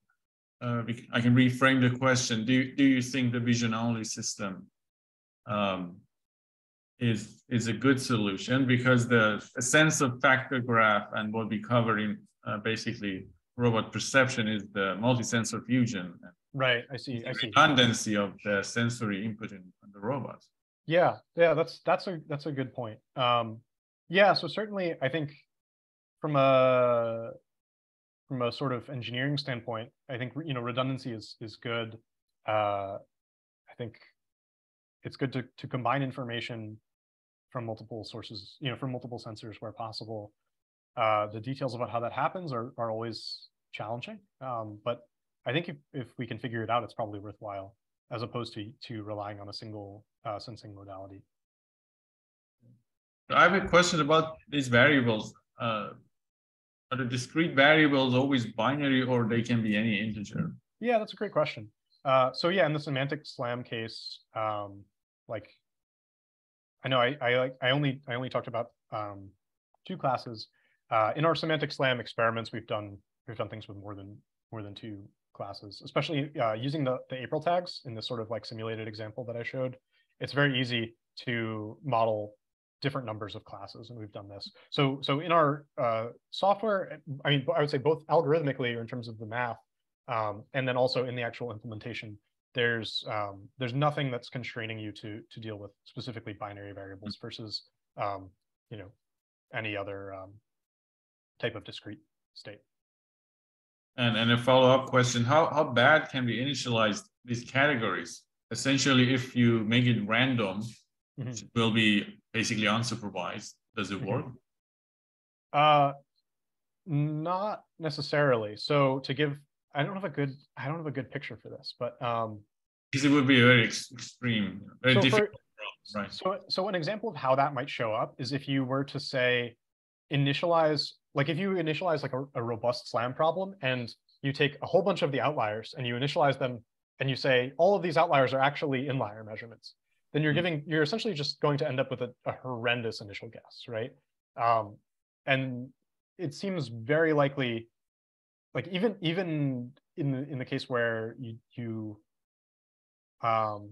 uh, I can reframe the question. Do you, do you think the vision only system um, is is a good solution because the sense of factor graph and what we cover in uh, basically robot perception is the multi-sensor fusion. Right, I see. I see. Redundancy of the sensory input in, in the robots. Yeah, yeah, that's that's a that's a good point. Um, yeah, so certainly I think from a from a sort of engineering standpoint, I think you know redundancy is is good. Uh, I think it's good to to combine information from multiple sources, you know, from multiple sensors where possible. Uh, the details about how that happens are are always challenging, um, but I think if if we can figure it out, it's probably worthwhile as opposed to to relying on a single uh, sensing modality. I have a question about these variables. Uh, are the discrete variables always binary or they can be any integer? Yeah, that's a great question. Uh, so yeah, in the semantic slam case, um, like I know I, I like I only I only talked about um, two classes. Uh, in our semantic slam experiments, we've done we've done things with more than more than two classes, especially uh, using the, the AprilTags in this sort of like simulated example that I showed. It's very easy to model different numbers of classes, and we've done this. So, so in our uh, software, I mean, I would say both algorithmically or in terms of the math, um, and then also in the actual implementation, there's um, there's nothing that's constraining you to to deal with specifically binary variables versus um, you know any other um, type of discrete state. And and a follow up question: How how bad can we initialize these categories? Essentially, if you make it random, mm-hmm. it will be basically unsupervised. Does it work? Uh, not necessarily. So to give, I don't have a good I don't have a good picture for this, but um, because it would be very ex- extreme, very so difficult. for, right. So, so an example of how that might show up is if you were to say initialize, like if you initialize like a, a robust SLAM problem and you take a whole bunch of the outliers and you initialize them and you say all of these outliers are actually inlier measurements, then you're Mhm. giving, you're essentially just going to end up with a, a horrendous initial guess, right? Um, and it seems very likely, like even even in the in the case where you you um,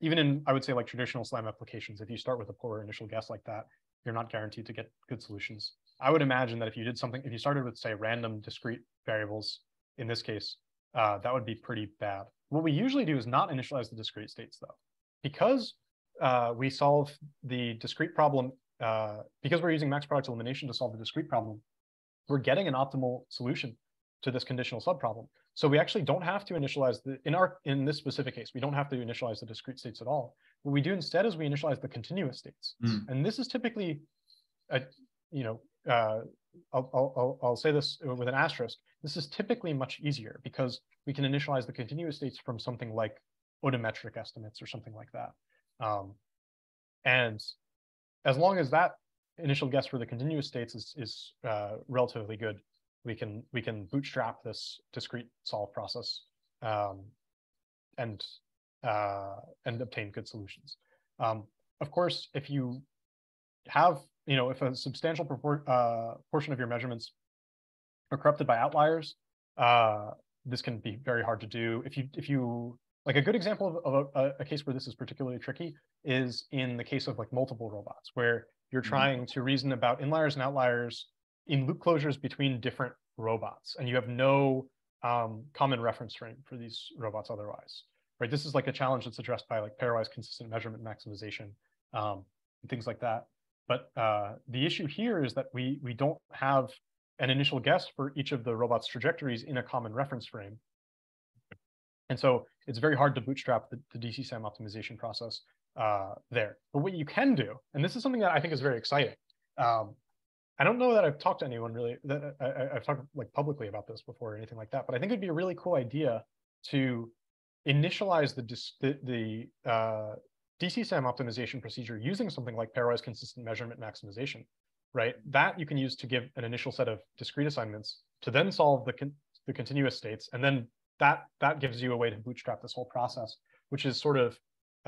even in I would say like traditional SLAM applications, if you start with a poor initial guess like that, you're not guaranteed to get good solutions. I would imagine that if you did something, if you started with say random discrete variables, in this case, uh, that would be pretty bad. What we usually do is not initialize the discrete states though, because uh, we solve the discrete problem uh, because we're using max product elimination to solve the discrete problem. We're getting an optimal solution to this conditional subproblem. So we actually don't have to initialize the, in our, in this specific case, we don't have to initialize the discrete states at all. What we do instead is we initialize the continuous states. Mm. And this is typically, a, you know, uh, I'll, I'll, I'll say this with an asterisk. This is typically much easier because we can initialize the continuous states from something like odometric estimates or something like that. Um, and as long as that initial guess for the continuous states is, is uh, relatively good, we can we can bootstrap this discrete solve process um, and uh, and obtain good solutions. Um, of course, if you have you know if a substantial propor- uh, portion of your measurements are corrupted by outliers, uh, this can be very hard to do. If you if you like a good example of, of a, a, case where this is particularly tricky is in the case of like multiple robots, where you're Mhm. trying to reason about inliers and outliers in loop closures between different robots, and you have no um, common reference frame for these robots otherwise. Right? This is like a challenge that's addressed by like pairwise consistent measurement maximization um, and things like that. But uh, the issue here is that we we don't have an initial guess for each of the robot's trajectories in a common reference frame. And so it's very hard to bootstrap the, the DC SAM optimization process uh, there. But what you can do, and this is something that I think is very exciting. Um, I don't know that I've talked to anyone really that I, have talked like publicly about this before or anything like that, but I think it'd be a really cool idea to initialize the the, the uh, DC SAM optimization procedure using something like pairwise consistent measurement maximization, right? That you can use to give an initial set of discrete assignments to then solve the con the continuous states, and then that that gives you a way to bootstrap this whole process, which is sort of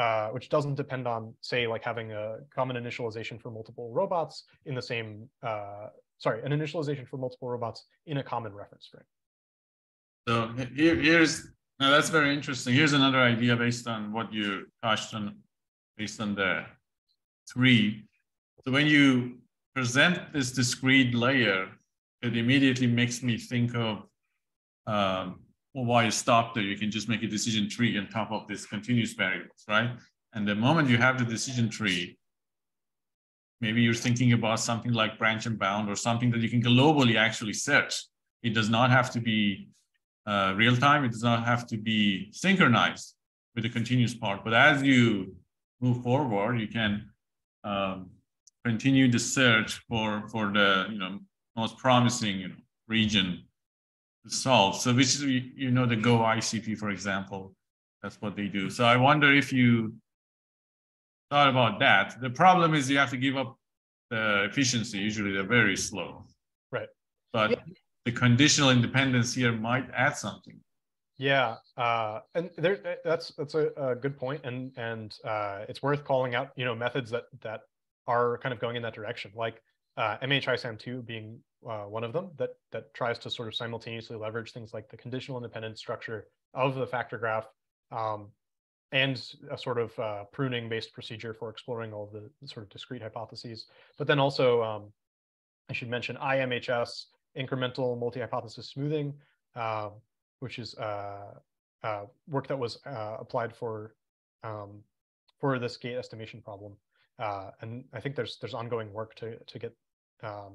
uh, which doesn't depend on, say, like having a common initialization for multiple robots in the same, uh, sorry, an initialization for multiple robots in a common reference frame. So here, here's, now that's very interesting. Here's another idea based on what you touched on, based on the three. So when you present this discrete layer, it immediately makes me think of um, well, why you stop there? You can just make a decision tree on top of this continuous variables, right? And the moment you have the decision tree, maybe you're thinking about something like branch and bound or something that you can globally actually search. It does not have to be uh, real time. It does not have to be synchronized with the continuous part. But as you move forward, you can um, continue the search for for the you know most promising you know, region solve. So which is, you know, the Go ICP, for example, that's what they do. So I wonder if you thought about that. The problem is you have to give up the efficiency. Usually they're very slow. Right. But Yeah. the conditional independence here might add something. Yeah, uh, and there that's that's a, a good point, and and uh, it's worth calling out, you know, methods that that are kind of going in that direction, like uh, MH-iSAM2 being uh, one of them that that tries to sort of simultaneously leverage things like the conditional independent structure of the factor graph um, and a sort of uh, pruning based procedure for exploring all the, the sort of discrete hypotheses. But then also, um, I should mention IMHS, incremental multi-hypothesis smoothing, uh, which is uh, uh, work that was uh, applied for um, for this gait estimation problem. Uh, and I think there's there's ongoing work to to get um,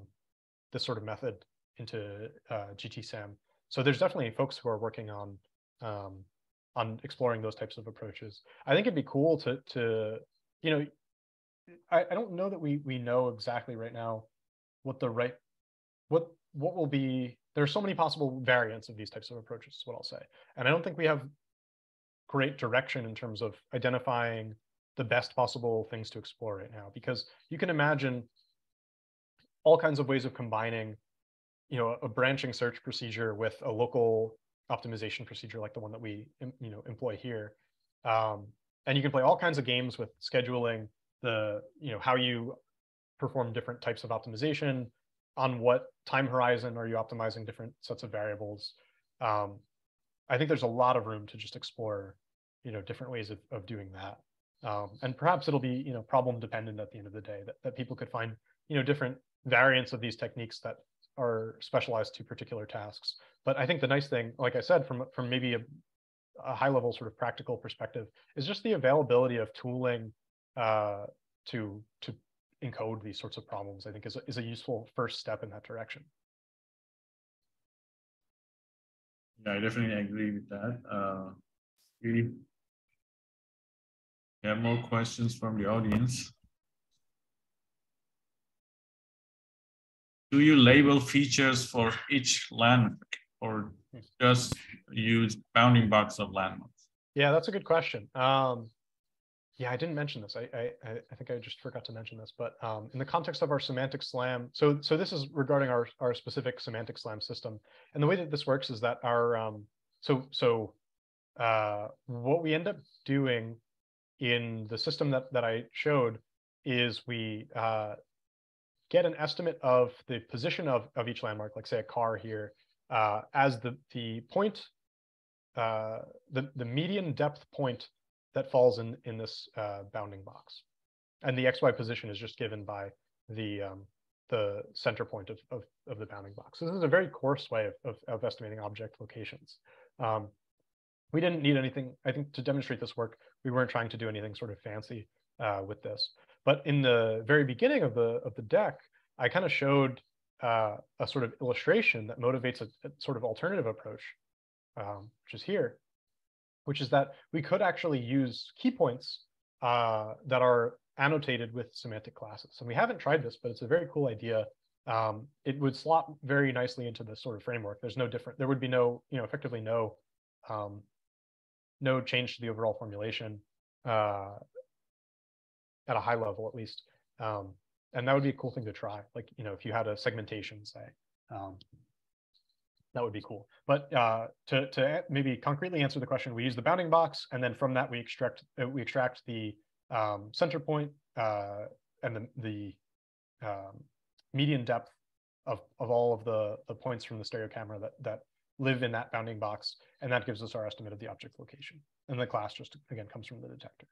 this sort of method into uh, GTSAM. So there's definitely folks who are working on um, on exploring those types of approaches. I think it'd be cool to to you know I, I don't know that we we know exactly right now what the right what what will be there are so many possible variants of these types of approaches, is what I'll say. And I don't think we have great direction in terms of identifying the best possible things to explore right now, because you can imagine all kinds of ways of combining, you know, a branching search procedure with a local optimization procedure like the one that we, you know, employ here. Um, and you can play all kinds of games with scheduling the, you know, how you perform different types of optimization, on what time horizon are you optimizing different sets of variables. Um, I think there's a lot of room to just explore, you know, different ways of, of doing that. Um, and perhaps it'll be, you know, problem dependent at the end of the day that, that people could find, you know, different variants of these techniques that are specialized to particular tasks. But I think the nice thing, like I said, from, from maybe a, a high level sort of practical perspective is just the availability of tooling uh, to, to encode these sorts of problems, I think is a, is a useful first step in that direction. Yeah, I definitely agree with that. Uh, we have more questions from the audience. Do you label features for each landmark or just use bounding box of landmarks? Yeah, that's a good question. Um, yeah, I didn't mention this. I, I, I think I just forgot to mention this, but um, in the context of our semantic slam, so so this is regarding our, our specific semantic slam system. And the way that this works is that our, um, so, so uh, what we end up doing in the system that, that I showed is we uh, get an estimate of the position of, of each landmark, like say a car here, uh, as the, the point, uh, the, the median depth point that falls in, in this uh, bounding box. And the XY position is just given by the, um, the center point of, of, of, the bounding box. So this is a very coarse way of, of, of estimating object locations. Um, we didn't need anything, I think to demonstrate this work, we weren't trying to do anything sort of fancy uh, with this. But in the very beginning of the, of the deck, I kind of showed uh, a sort of illustration that motivates a, a sort of alternative approach, um, which is here which is that we could actually use key points uh, that are annotated with semantic classes. And we haven't tried this, but it's a very cool idea. Um, it would slot very nicely into this sort of framework. There's no different, there would be no, you know, effectively no, um, no change to the overall formulation uh, at a high level, at least. Um, and that would be a cool thing to try. Like, you know, if you had a segmentation, say, um, that would be cool. But uh, to, to maybe concretely answer the question, we use the bounding box, and then from that we extract uh, we extract the um, center point uh, and the, the um, median depth of, of all of the, the points from the stereo camera that, that live in that bounding box, and that gives us our estimate of the object location. And the class just, again, comes from the detector.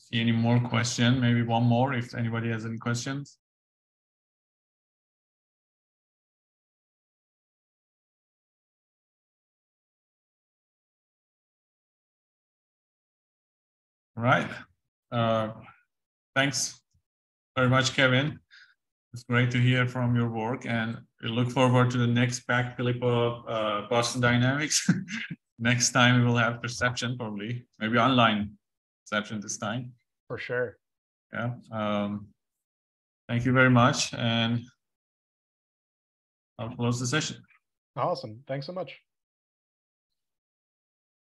See any more question? Maybe one more if anybody has any questions. All right. Uh, thanks very much, Kevin. It's great to hear from your work, and we look forward to the next backflip of uh, Boston Dynamics. [LAUGHS] next time we will have perception, probably, maybe online exception this time. For sure. Yeah. Um, thank you very much. And I'll close the session. Awesome. Thanks so much.